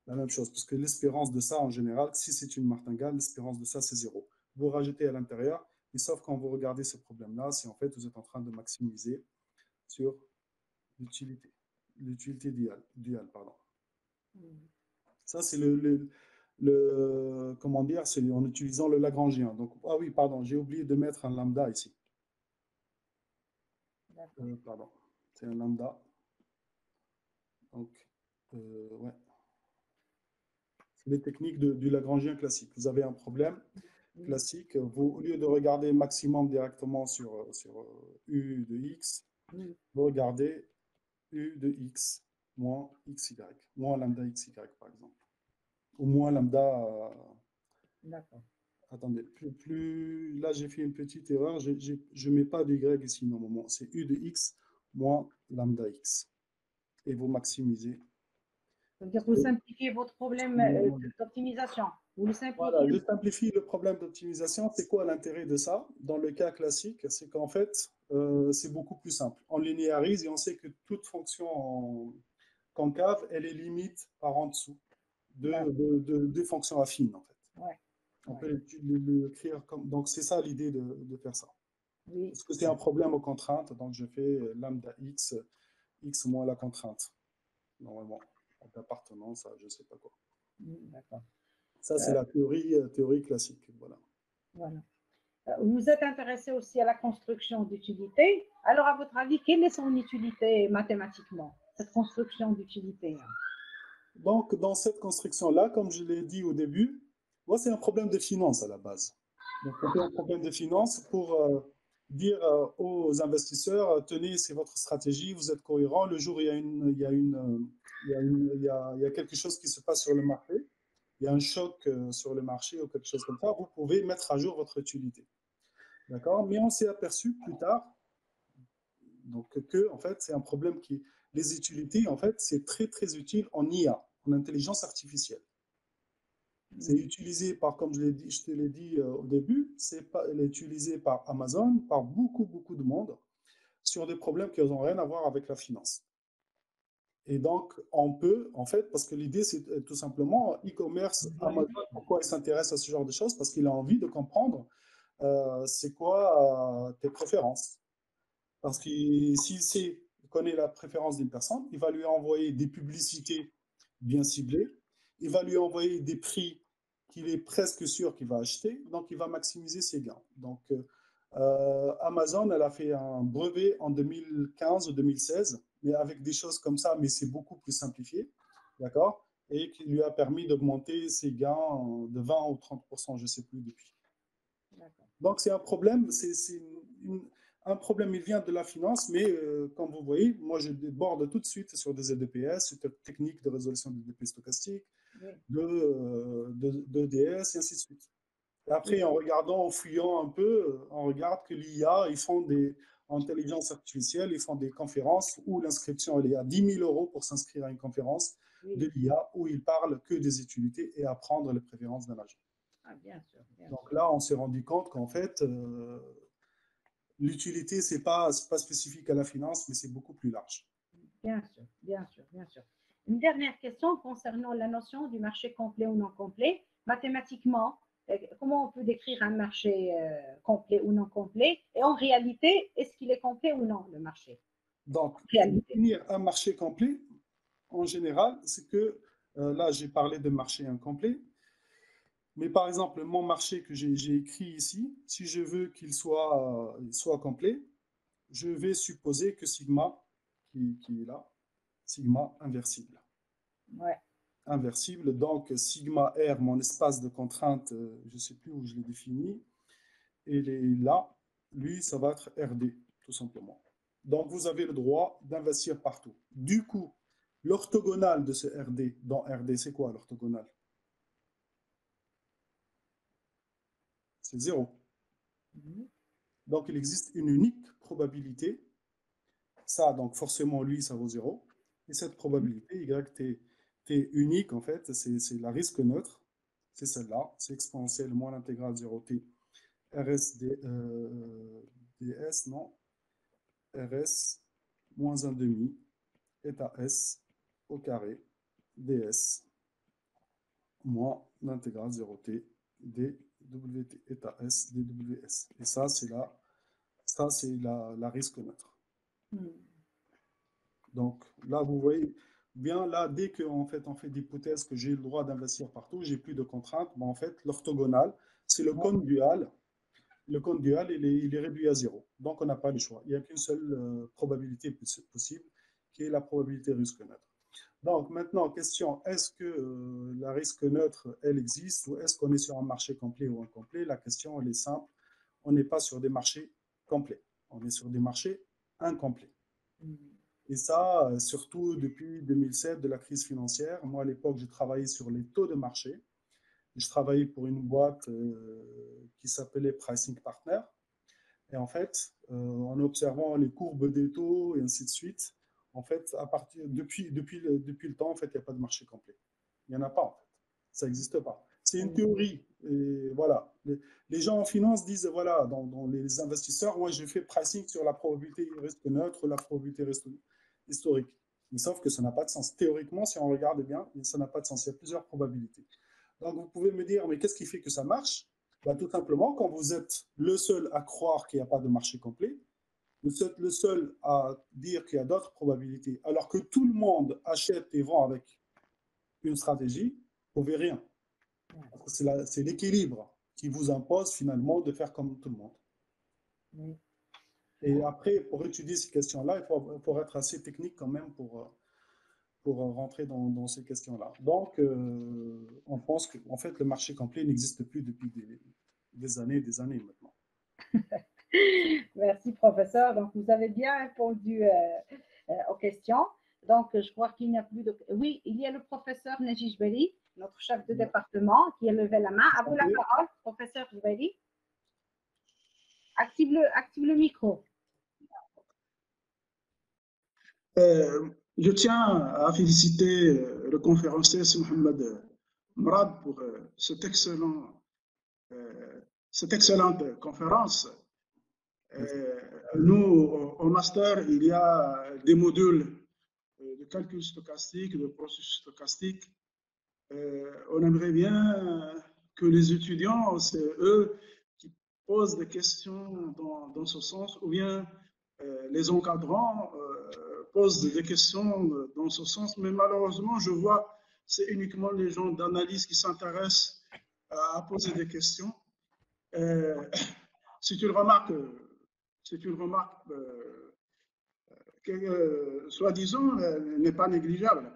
Speaker 3: la même chose. Parce que l'espérance de ça, en général, si c'est une martingale, l'espérance de ça, c'est zéro. Vous rajoutez à l'intérieur, et sauf quand vous regardez ce problème-là, c'est en fait, vous êtes en train de maximiser sur l'utilité, l'utilité duale, pardon. Hmm. Ça, c'est le, le, comment dire, c'est en utilisant le Lagrangien. Donc, ah oui, pardon, j'ai oublié de mettre un lambda ici. Euh, pardon, c'est un lambda. Donc, euh, ouais. C'est les techniques du Lagrangien classique. Vous avez un problème classique. Vous, au lieu de regarder maximum directement sur, sur euh, U de X, vous regardez U de X moins XY, moins lambda XY par exemple au moins lambda. Euh,
Speaker 1: D'accord.
Speaker 3: Attendez, plus, plus, là j'ai fait une petite erreur, je ne mets pas de y ici normalement, c'est u de x moins lambda x. Et vous maximisez.
Speaker 1: C'est-à-dire que vous simplifiez votre problème euh, d'optimisation. Vous le simplifiez.
Speaker 3: Voilà, je simplifie le problème d'optimisation. C'est quoi l'intérêt de ça? Dans le cas classique, c'est qu'en fait, euh, c'est beaucoup plus simple. On linéarise et on sait que toute fonction concave, elle est limite par en dessous de, de, de, fonctions affines, en fait. On peut l'écrire comme. Donc, c'est ça l'idée de, faire ça. Oui. Parce que c'est un problème aux contraintes, donc je fais lambda x, x moins la contrainte, normalement, d'appartenance à je ne sais pas quoi.
Speaker 1: D'accord.
Speaker 3: Ça, c'est euh, la théorie, euh, théorie classique. Voilà.
Speaker 1: Voilà. Euh, vous êtes intéressé aussi à la construction d'utilité. Alors, à votre avis, quelle est son utilité mathématiquement, cette construction d'utilité?
Speaker 3: Donc, dans cette construction-là, comme je l'ai dit au début, moi, c'est un problème de finance à la base. Donc, c'est un problème de finance pour euh, dire euh, aux investisseurs, tenez, c'est votre stratégie, vous êtes cohérent. Le jour où il y a, une, il y a, une, il y a, une, il y a, il y a quelque chose qui se passe sur le marché, il y a un choc euh, sur le marché ou quelque chose comme ça, vous pouvez mettre à jour votre utilité. D'accord? Mais on s'est aperçu plus tard que, en fait, c'est un problème qui, les utilités, en fait, c'est très, très utile en IA, en intelligence artificielle. C'est utilisé par, comme je te l'ai dit euh, au début, c'est utilisé par Amazon, par beaucoup, beaucoup de monde, sur des problèmes qui n'ont rien à voir avec la finance. Et donc, on peut, en fait, parce que l'idée, c'est euh, tout simplement e-commerce, Amazon, pourquoi il s'intéresse à ce genre de choses? Parce qu'il a envie de comprendre euh, c'est quoi tes préférences. Parce que s'il sait connaît la préférence d'une personne, il va lui envoyer des publicités bien ciblées, il va lui envoyer des prix qu'il est presque sûr qu'il va acheter, donc il va maximiser ses gains. Donc euh, Amazon, elle a fait un brevet en 2015 ou 2016, mais avec des choses comme ça, mais c'est beaucoup plus simplifié, d'accord? Et qui lui a permis d'augmenter ses gains de 20 ou 30%, je ne sais plus depuis. Donc c'est un problème, c'est un problème, il vient de la finance, mais euh, comme vous voyez, moi, je déborde tout de suite sur des EDPS, sur des techniques de résolution de DP stochastique, de, euh, de, DS, et ainsi de suite. Et après, en regardant, en fouillant un peu, on regarde que l'IA, ils font des intelligences artificielles, ils font des conférences où l'inscription, elle est à 10 000 euros pour s'inscrire à une conférence de l'IA où ils parlent que des utilités et apprendre les préférences d'un agent.
Speaker 1: Ah, bien sûr,
Speaker 3: Donc là, on s'est rendu compte qu'en fait, euh, l'utilité, ce n'est pas, pas spécifique à la finance, mais c'est beaucoup plus large.
Speaker 1: Bien sûr, bien sûr, bien sûr. Une dernière question concernant la notion du marché complet ou non complet. Mathématiquement, comment on peut décrire un marché euh, complet ou non complet? Et en réalité, est-ce qu'il est complet ou non, le marché?
Speaker 3: Donc, définir un marché complet, en général, c'est que, euh, là, j'ai parlé de marché incomplet. Mais par exemple, mon marché que j'ai écrit ici, si je veux qu'il soit, soit complet, je vais supposer que sigma, qui, qui est là, sigma inversible.
Speaker 1: Ouais.
Speaker 3: Inversible, donc sigma R, mon espace de contrainte, euh, je ne sais plus où je l'ai défini, et là, lui, ça va être RD, tout simplement. Donc, vous avez le droit d'investir partout. Du coup, l'orthogonale de ce RD dans RD, c'est quoi l'orthogonale C'est zéro. Mhm. Donc, il existe une unique probabilité. Ça, donc forcément, lui, ça vaut zéro. Et cette probabilité, Y, T, T unique, en fait, c'est la risque neutre. C'est celle-là. C'est exponentielle moins l'intégrale 0T. RS, euh, DS, non. RS moins 1 demi, état S au carré, ds, moins l'intégrale 0t, dwt, état S, dws. Et ça, c'est la, ça, c'est la, la risque neutre. Hmm. Donc là, vous voyez bien, là, dès qu'on en fait, on fait d'hypothèse que j'ai le droit d'investir partout, j'ai plus de contraintes, en fait, l'orthogonal, c'est le cône dual le compte dual, il est, il est, réduit à zéro. Donc, on n'a pas le choix. Il n'y a qu'une seule euh, probabilité possible, qui est la probabilité risque neutre. Donc, maintenant, question, est-ce que euh, la risque neutre, elle existe ou est-ce qu'on est sur un marché complet ou incomplet? La question, elle est simple. On n'est pas sur des marchés complets. On est sur des marchés incomplets. Mm. Et ça, euh, surtout depuis 2007, de la crise financière. Moi, à l'époque, j'ai travaillé sur les taux de marché. Je travaillais pour une boîte euh, qui s'appelait Pricing Partner. Et en fait, euh, en observant les courbes des taux et ainsi de suite, en fait, à partir, depuis, depuis, le, depuis le temps, en fait, il n'y a pas de marché complet. Il n'y en a pas, en fait. Ça n'existe pas. C'est une théorie. Et voilà. Les, gens en finance disent, voilà, dans, les investisseurs, moi, je fais pricing sur la probabilité risque neutre, la probabilité risque historique. Mais sauf que ça n'a pas de sens. Théoriquement, si on regarde bien, ça n'a pas de sens. Il y a plusieurs probabilités. Donc, vous pouvez me dire, mais qu'est-ce qui fait que ça marche? Bah, Tout simplement, quand vous êtes le seul à croire qu'il n'y a pas de marché complet, vous êtes le seul à dire qu'il y a d'autres probabilités, alors que tout le monde achète et vend avec une stratégie, vous ne verrez rien. C'est l'équilibre qui vous impose finalement de faire comme tout le monde. Et après, pour étudier ces questions-là, il faut, faut, être assez technique quand même pour, euh, pour rentrer dans, ces questions-là. Donc, euh, on pense qu'en fait, le marché complet n'existe plus depuis des, années et des années maintenant.
Speaker 1: Merci, professeur. Donc, vous avez bien répondu euh, euh, aux questions. Donc, je crois qu'il n'y a plus de... Oui, il y a le professeur Najij Beli, notre chef de département, qui a levé la main. À vous la parole, professeur Beli. Active le, micro.
Speaker 6: Je tiens à féliciter euh, le conférencier Mohamed Mrad pour euh, cette, excellent, euh, cette excellente conférence. Nous, au master, il y a des modules de calcul stochastique, de processus stochastique. On aimerait bien que les étudiants, eux posent des questions dans, ce sens, ou bien les encadrants pose des questions dans ce sens, mais malheureusement, je vois c'est uniquement les gens d'analyse qui s'intéressent à poser des questions. Euh, c'est une remarque, c'est une remarque euh, euh, soi-disant, n'est pas négligeable.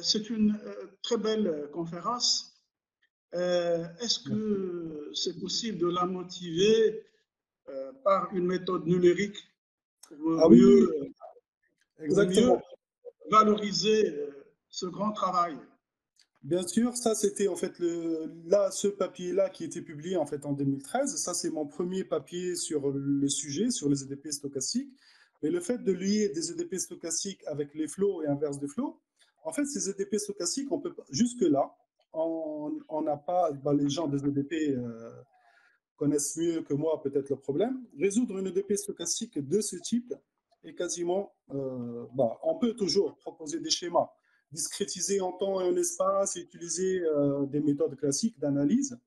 Speaker 6: c'est une très belle conférence. Est-ce que c'est possible de la motiver par une méthode numérique pour ah mieux Exactement. valoriser euh, ce grand travail?
Speaker 3: Bien sûr, ça c'était en fait le, là, ce papier-là qui était publié en fait en 2013. Ça c'est mon premier papier sur le sujet, sur les EDP stochastiques. Et le fait de lier des EDP stochastiques avec les flots et inverse des flots, en fait, ces EDP stochastiques, on peut jusque-là, on n'a pas, bah, les gens des EDP euh, connaissent mieux que moi peut-être le problème. Résoudre une EDP stochastique de ce type, et quasiment, euh, bah, on peut toujours proposer des schémas, discrétiser en temps et en espace et utiliser euh, des méthodes classiques d'analyse.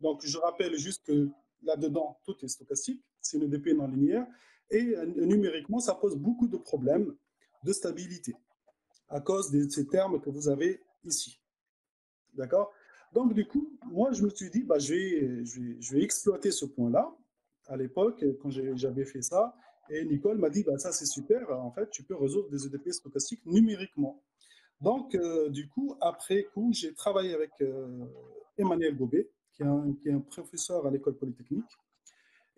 Speaker 3: Donc, je rappelle juste que là-dedans, tout est stochastique, c'est une EDP non linéaire, et numériquement, ça pose beaucoup de problèmes de stabilité à cause de ces termes que vous avez ici. D'accord? Donc, du coup, moi, je me suis dit, bah, je, vais, je, vais, exploiter ce point-là. À l'époque, quand j'avais fait ça, et Nicole m'a dit, bah, ça c'est super, en fait, tu peux résoudre des EDP stochastiques numériquement. Donc, euh, du coup, après coup, j'ai travaillé avec euh, Emmanuel Gobet, qui est, un, professeur à l'école polytechnique,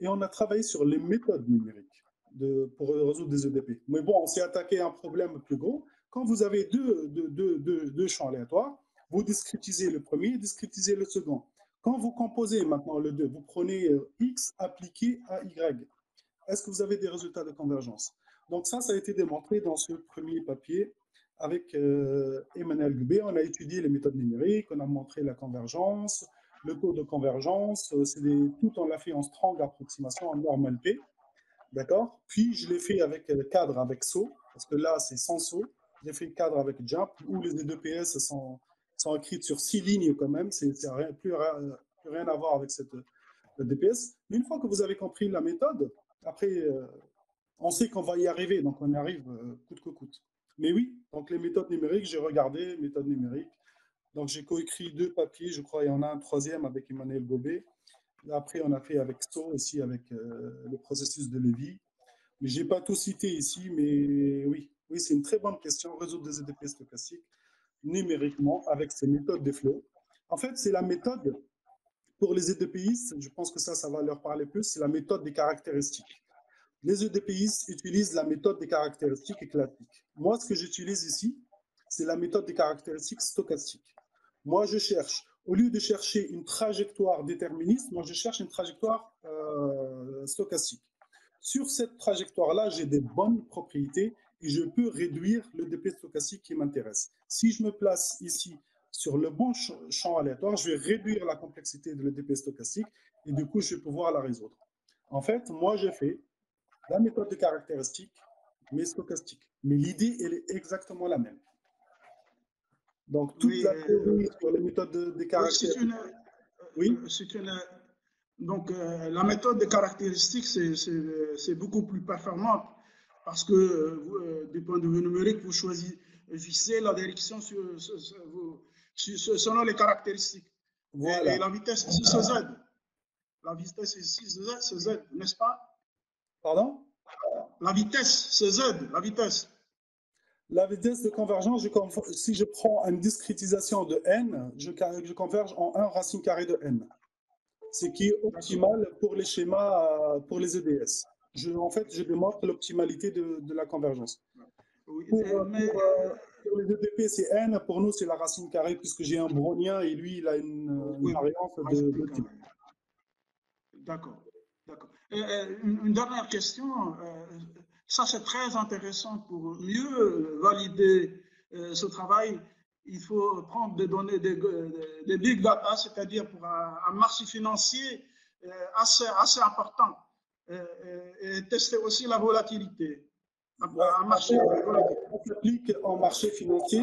Speaker 3: et on a travaillé sur les méthodes numériques pour résoudre des EDP. Mais bon, on s'est attaqué à un problème plus gros. Quand vous avez deux, deux, deux champs aléatoires, vous discrétisez le premier, discrétisez le second. Quand vous composez maintenant le 2, vous prenez euh, x appliqué à y. Est-ce que vous avez des résultats de convergence? Donc ça, ça a été démontré dans ce premier papier avec euh, Emmanuel Gubé. On a étudié les méthodes numériques, on a montré la convergence, le taux de convergence, euh, c'est tout on l'a fait en strong approximation, en normal P. D'accord? Puis je l'ai fait avec le cadre avec saut, parce que là c'est sans saut. J'ai fait le cadre avec jump, où les deux PS sont sont écrites sur six lignes quand même, c'est rien, plus, rien à voir avec cette DPS. Mais une fois que vous avez compris la méthode, après, euh, on sait qu'on va y arriver, donc on y arrive euh, coûte que coûte. Mais oui, donc les méthodes numériques, j'ai regardé, méthodes numériques. Donc j'ai coécrit deux papiers, je crois, il y en a un troisième avec Emmanuel Gobet. Après, on a fait avec SO aussi, avec euh, le processus de Lévy. Mais je n'ai pas tout cité ici, mais oui, oui c'est une très bonne question. Résoudre des EDP stochastiques numériquement avec ces méthodes de flow. En fait, c'est la méthode pour les EDPIs, je pense que ça, ça va leur parler plus, c'est la méthode des caractéristiques. Les EDPIs utilisent la méthode des caractéristiques classiques. Moi, ce que j'utilise ici, c'est la méthode des caractéristiques stochastiques. Moi, je cherche, au lieu de chercher une trajectoire déterministe, moi, je cherche une trajectoire euh, stochastique. Sur cette trajectoire-là, j'ai des bonnes propriétés et je peux réduire le DP stochastique qui m'intéresse. Si je me place ici sur le bon champ aléatoire, je vais réduire la complexité de l'EDP stochastique et du coup, je vais pouvoir la résoudre. En fait, moi, j'ai fait la méthode de caractéristique, mais stochastique. Mais l'idée, elle est exactement la même. Donc, toute la théorie sur les méthodes de, de caractéristiques.
Speaker 6: Oui, c'est une, donc, euh, la méthode de caractéristiques, c'est beaucoup plus performante parce que euh, du point de vue numérique, vous choisissez la direction sur, selon les caractéristiques. Voilà. Et, la vitesse ici, c'est Z. La vitesse ici, c'est Z, n'est-ce pas?
Speaker 3: Pardon?
Speaker 6: La vitesse, c'est Z, la vitesse.
Speaker 3: La vitesse de convergence, je, si je prends une discrétisation de n, je, je converge en 1 racine carrée de n. Ce qui est optimal pour les schémas, pour les EDS je, en fait, je démontre l'optimalité de, de, la convergence. pour, euh, mais... Euh, pour, les EDP, c'est n. Pour nous, c'est la racine carrée, puisque j'ai un brownien et lui, il a une, une variance de, de.
Speaker 6: D'accord. D'accord. Une, une, dernière question. ça, c'est très intéressant pour mieux valider ce travail. Il faut prendre des données, des, des big data, c'est-à-dire pour un, un, marché financier assez, assez important et tester aussi la volatilité.
Speaker 3: Un marché, on s'applique en marché financier,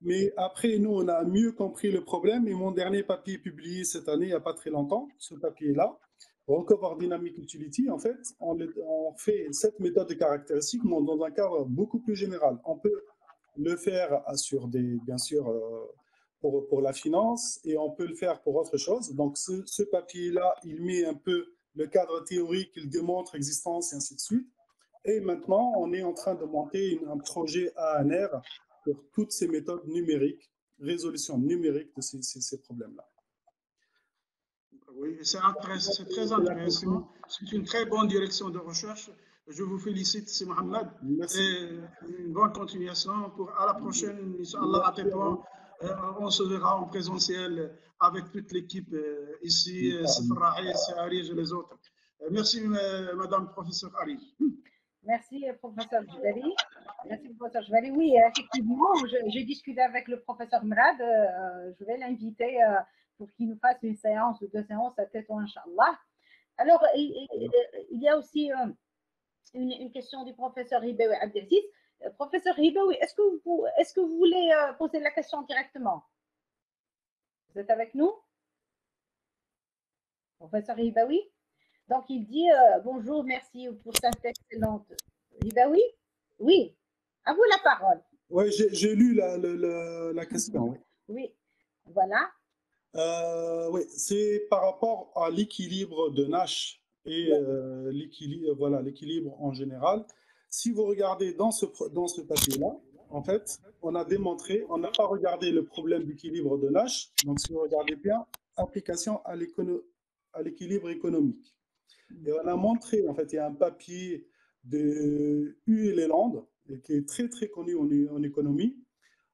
Speaker 3: mais après, nous, on a mieux compris le problème. Et mon dernier papier publié cette année, il n'y a pas très longtemps, ce papier-là, Recover Dynamic Utility, en fait, on, on, fait cette méthode de caractéristiques dans un cadre beaucoup plus général. On peut le faire sur des, bien sûr, euh, pour, pour la finance, et on peut le faire pour autre chose. Donc, ce, ce papier-là, il met un peu le cadre théorique, il démontre existence et ainsi de suite. Et maintenant, on est en train de monter un projet ANR pour toutes ces méthodes numériques, résolution numérique de ces, ces, ces problèmes-là.
Speaker 6: Oui, c'est très intéressant. C'est une très bonne direction de recherche. Je vous félicite, c'est Mohamed.
Speaker 3: Merci.
Speaker 6: Et une bonne continuation. Pour à la prochaine, Inch'Allah, à on se verra en présentiel avec toute l'équipe euh, ici, Sifra Arij et les autres. Euh, merci, Madame professeur Arij.
Speaker 1: Merci, professeur Jbali. Merci, professeur Jbali. Oui, effectivement, j'ai discuté avec le professeur Mrad. je vais l'inviter pour qu'il nous fasse une séance ou deux séances à tête, Inch'Allah. Alors, il, il, y a aussi une, une, question du professeur Ribewe Abdelaziz. Professeur Hibaoui, est-ce que, vous, est que vous voulez euh, poser la question directement? Vous êtes avec nous? Professeur Hibaoui Donc, il dit euh, bonjour, merci pour cette excellente. Hibaoui Oui, à vous la parole.
Speaker 3: Oui, j'ai lu la, la, la, question. Oui.
Speaker 1: oui, voilà.
Speaker 3: Euh, oui, c'est par rapport à l'équilibre de Nash et euh, l'équilibre voilà, l'équilibre en général. Si vous regardez dans ce, dans ce papier-là, en fait, on a démontré, on n'a pas regardé le problème d'équilibre de Nash. Donc, si vous regardez bien, application à l'équilibre économique. Et on a montré, en fait, il y a un papier de U Leland, qui est très, très connu en, en économie.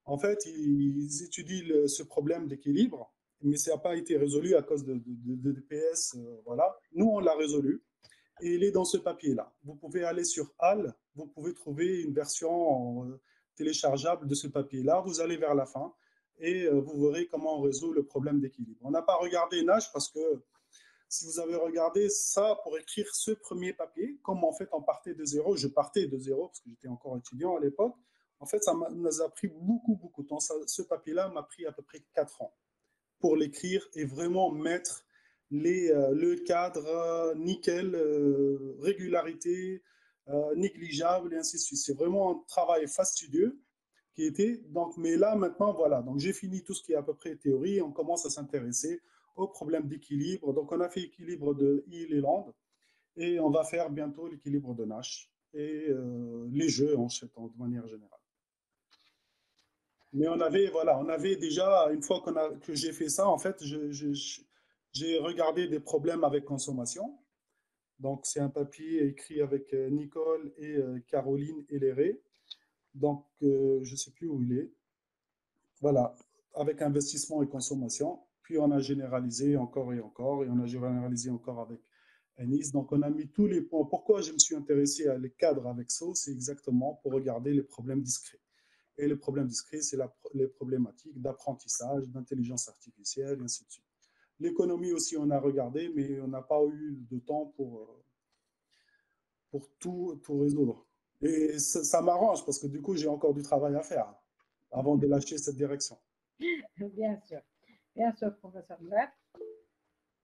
Speaker 3: En fait, ils étudient ce problème d'équilibre mais ça n'a pas été résolu à cause de, de, DPS. Euh, voilà. Nous, on l'a résolu et il est dans ce papier-là. Vous pouvez aller sur HAL, vous pouvez trouver une version euh, téléchargeable de ce papier-là. Vous allez vers la fin et euh, vous verrez comment on résout le problème d'équilibre. On n'a pas regardé Nash parce que si vous avez regardé ça pour écrire ce premier papier, comme en fait on partait de zéro, je partais de zéro parce que j'étais encore étudiant à l'époque, en fait ça nous a pris beaucoup, beaucoup de temps. ce papier-là m'a pris à peu près quatre ans pour l'écrire et vraiment mettre euh, le cadre euh, nickel, euh, régularité, négligeable et ainsi de suite. C'est vraiment un travail fastidieux qui était. Donc, mais là, maintenant, voilà. Donc, j'ai fini tout ce qui est à peu près théorie. On commence à s'intéresser aux problèmes d'équilibre. Donc, on a fait l'équilibre de Hill et Land et on va faire bientôt l'équilibre de Nash et les jeux en, de manière générale. Mais on avait, voilà, on avait déjà, une fois que j'ai fait ça, en fait, j'ai regardé des problèmes avec consommation. Donc, c'est un papier écrit avec euh, Nicole et euh, Caroline Héléré. Donc, euh, je ne sais plus où il est. Voilà, avec investissement et consommation. Puis, on a généralisé encore et encore, et on a généralisé encore avec Ennis. Donc, on a mis tous les points. Pourquoi je me suis intéressé à les cadres avec ça C'est exactement pour regarder les problèmes discrets. Et le problème discret, c'est les problématiques d'apprentissage, d'intelligence artificielle, et ainsi de suite. L'économie aussi, on a regardé, mais on n'a pas eu de temps pour, euh, pour tout, tout résoudre. Et ça, m'arrange parce que du coup, j'ai encore du travail à faire avant de lâcher cette direction.
Speaker 1: Bien sûr. Bien sûr, professeur Black.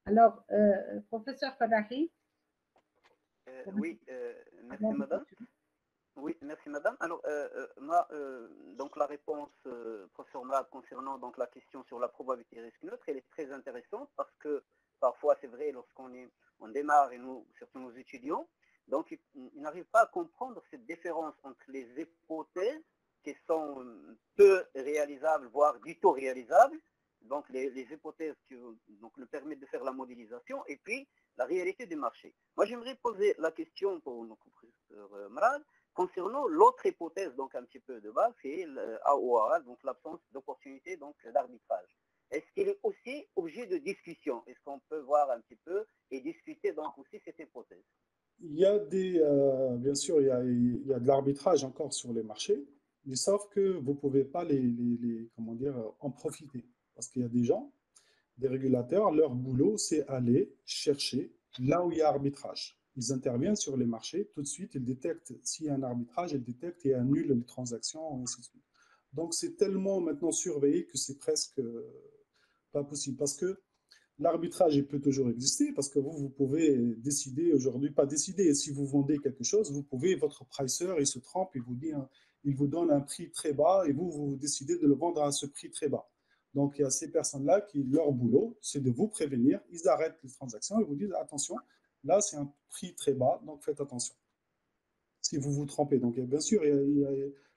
Speaker 1: Alors, euh, professeur Fadahi.
Speaker 4: Euh, oui, merci madame. Oui, merci madame. Alors, euh, euh, euh, donc la réponse, professeur Mlad, concernant donc la question sur la probabilité risque neutre, elle est très intéressante parce que parfois, c'est vrai, lorsqu'on on démarre, et nous, surtout nos étudiants, donc ils, n'arrivent pas à comprendre cette différence entre les hypothèses qui sont peu réalisables, voire du tout réalisables, donc les, hypothèses qui donc, le permettent de faire la modélisation, et puis la réalité du marché. Moi, j'aimerais poser la question pour notre professeur Mrad, Concernant l'autre hypothèse, donc un petit peu de base, c'est l'AOA, donc l'absence d'opportunité d'arbitrage. Est-ce qu'il est aussi objet de discussion? Est-ce qu'on peut voir un petit peu et discuter donc aussi cette hypothèse?
Speaker 3: Il y a des, euh, bien sûr, il y a, il y a de l'arbitrage encore sur les marchés, mais sauf que vous ne pouvez pas les, les, comment dire, en profiter. Parce qu'il y a des gens, des régulateurs, leur boulot, c'est aller chercher là où il y a arbitrage ils interviennent sur les marchés, tout de suite, ils détectent s'il y a un arbitrage, ils détectent et annulent les transactions. Donc, c'est tellement maintenant surveillé que c'est presque euh, pas possible. Parce que l'arbitrage, peut toujours exister, parce que vous, vous pouvez décider aujourd'hui, pas décider, si vous vendez quelque chose, vous pouvez, votre pricer, il se trompe, il vous, dit, il vous donne un prix très bas, et vous, vous décidez de le vendre à ce prix très bas. Donc, il y a ces personnes-là qui, leur boulot, c'est de vous prévenir, ils arrêtent les transactions et vous disent, attention, Là, c'est un prix très bas, donc faites attention. Si vous vous trompez. Donc, bien sûr,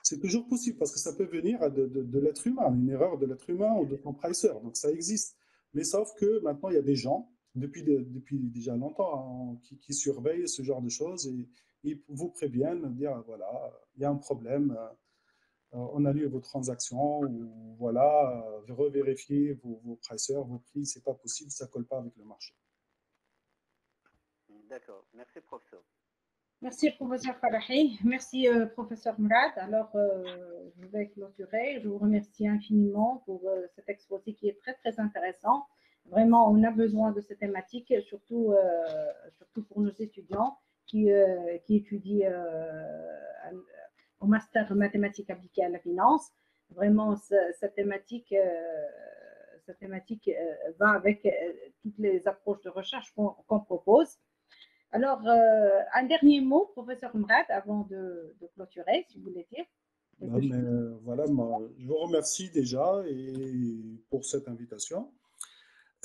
Speaker 3: c'est toujours possible parce que ça peut venir de, l'être humain, une erreur de l'être humain ou de ton pricer. Donc, ça existe. Mais sauf que maintenant, il y a des gens, depuis, depuis déjà longtemps, hein, qui, surveillent ce genre de choses et, ils vous préviennent, dire voilà, il y a un problème, euh, on annule vos transactions ou voilà, euh, revérifiez vos, vos vos prix, c'est pas possible, ça colle pas avec le marché.
Speaker 4: D'accord. Merci, professeur.
Speaker 1: Merci, professeur Falahi. Merci, euh, professeur Murad. Alors, euh, je vais clôturer. Je vous remercie infiniment pour euh, cet exposé qui est très, très intéressant. Vraiment, on a besoin de cette thématique, surtout, surtout pour nos étudiants qui, qui étudient au master mathématiques appliquées à la finance. Vraiment, cette thématique, cette thématique va avec toutes les approches de recherche qu'on propose. Alors, euh, un dernier mot, professeur Mrad, avant de, clôturer, si vous voulez dire.
Speaker 3: Euh, voilà, je vous remercie déjà et pour cette invitation.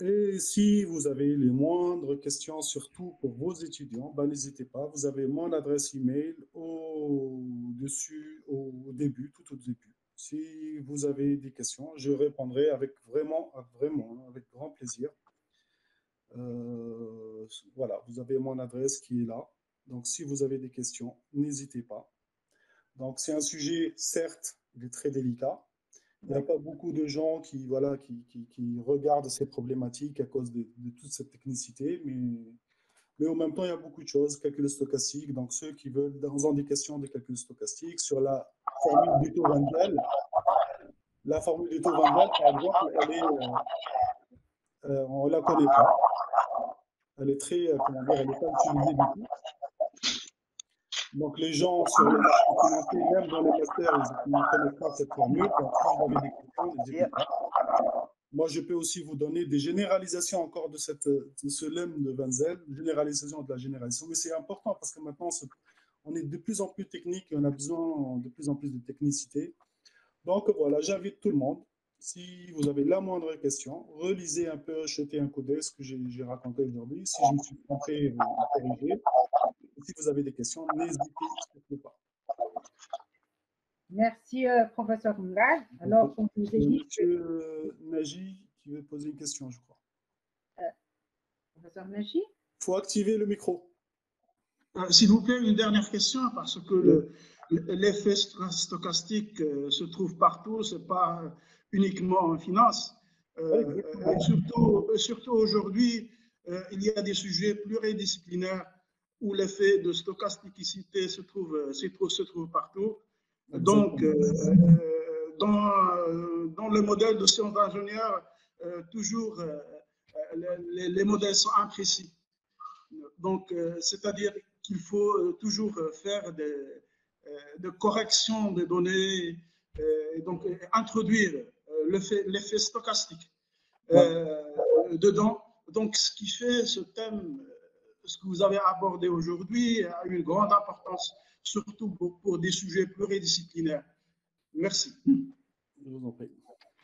Speaker 3: Et si vous avez les moindres questions, surtout pour vos étudiants, ben, n'hésitez pas. Vous avez mon adresse email au-dessus, au début, tout au début. Si vous avez des questions, je répondrai avec vraiment, vraiment, avec grand plaisir. Euh, voilà, vous avez mon adresse qui est là. Donc, si vous avez des questions, n'hésitez pas. Donc, c'est un sujet, certes, il est très délicat. Il n'y a pas beaucoup de gens qui, voilà, qui, qui, regardent ces problématiques à cause de, toute cette technicité, mais, mais en même temps, il y a beaucoup de choses, calcul stochastique. Donc, ceux qui veulent, dans des questions de calcul stochastique, sur la formule du taux Vandel, la formule du taux est, euh, euh, on ne la connaît pas. Elle est très, euh, comment dire, elle n'est pas utilisée du tout. Donc, les gens sur les même dans les masters, ils ne connaissent pas cette formule. Vous avez des. Moi, je peux aussi vous donner des généralisations encore de, cette, ce lemme de Wenzel, généralisation de la généralisation. Mais c'est important parce que maintenant, on est de plus en plus technique et on a besoin de plus en plus de technicité. Donc voilà, j'invite tout le monde. Si vous avez la moindre question, relisez un peu, jetez un coup d'œil ce que j'ai raconté aujourd'hui. Si je me suis trompé, vous corrigez. Si vous avez des questions, n'hésitez surtout pas.
Speaker 1: Merci, euh, professeur Mourad. Alors, comme vous ai dit.
Speaker 3: Monsieur Nagy qui veut poser une question, je crois.
Speaker 1: Euh, professeur Nagy
Speaker 3: Il faut activer le micro.
Speaker 6: Euh, s'il vous plaît, une dernière question, parce que l'effet stochastique se trouve partout, ce n'est pas uniquement en finance. surtout, surtout aujourd'hui, il y a des sujets pluridisciplinaires où l'effet de stochasticité se trouve, se trouve, se trouve partout. Donc, euh, euh, dans, euh, dans, le modèle de sciences d'ingénieur, toujours, les, les, modèles sont imprécis. Donc, c'est-à-dire qu'il faut toujours faire des, de corrections des données, et donc introduire l'effet stochastique dedans. Donc, ce qui fait ce thème ce que vous avez abordé aujourd'hui a une grande importance, surtout pour, des sujets pluridisciplinaires. Merci.
Speaker 3: Je vous en prie.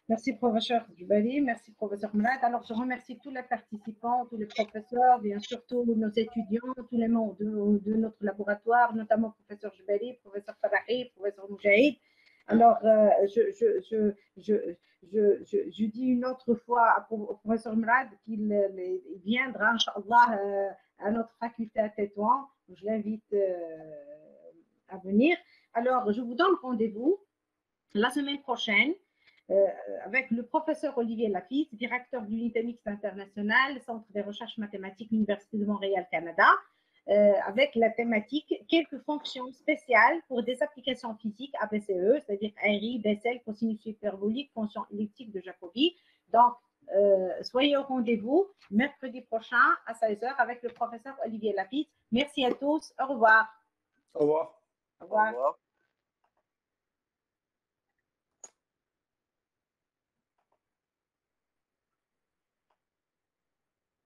Speaker 1: Merci, professeur Dubali. Merci, professeur Mlad. Alors, je remercie tous les participants, tous les professeurs, bien sûr, tous nos étudiants, tous les membres de, notre laboratoire, notamment professeur Dubali, professeur Farahi, professeur Moujahid. Alors, euh, je, je, je, dis une autre fois au professeur Mrad qu'il euh, viendra, Inch'Allah, euh, à notre faculté à Tétouan. Je l'invite à venir. Alors, je vous donne rendez-vous la semaine prochaine avec le professeur Olivier Lafitte, directeur de l'unité mixte internationale, Centre des recherches mathématiques, Université de Montréal, Canada. Euh, avec la thématique quelques fonctions spéciales pour des applications physiques ABCE, c'est-à-dire ARI, Bessel, cosinus hyperbolique, fonction elliptique de Jacobi. Donc, euh, soyez au rendez-vous mercredi prochain à 16h avec le professeur Olivier Lafitte. Merci à tous. Au revoir.
Speaker 3: Au revoir.
Speaker 1: Au revoir. Au revoir.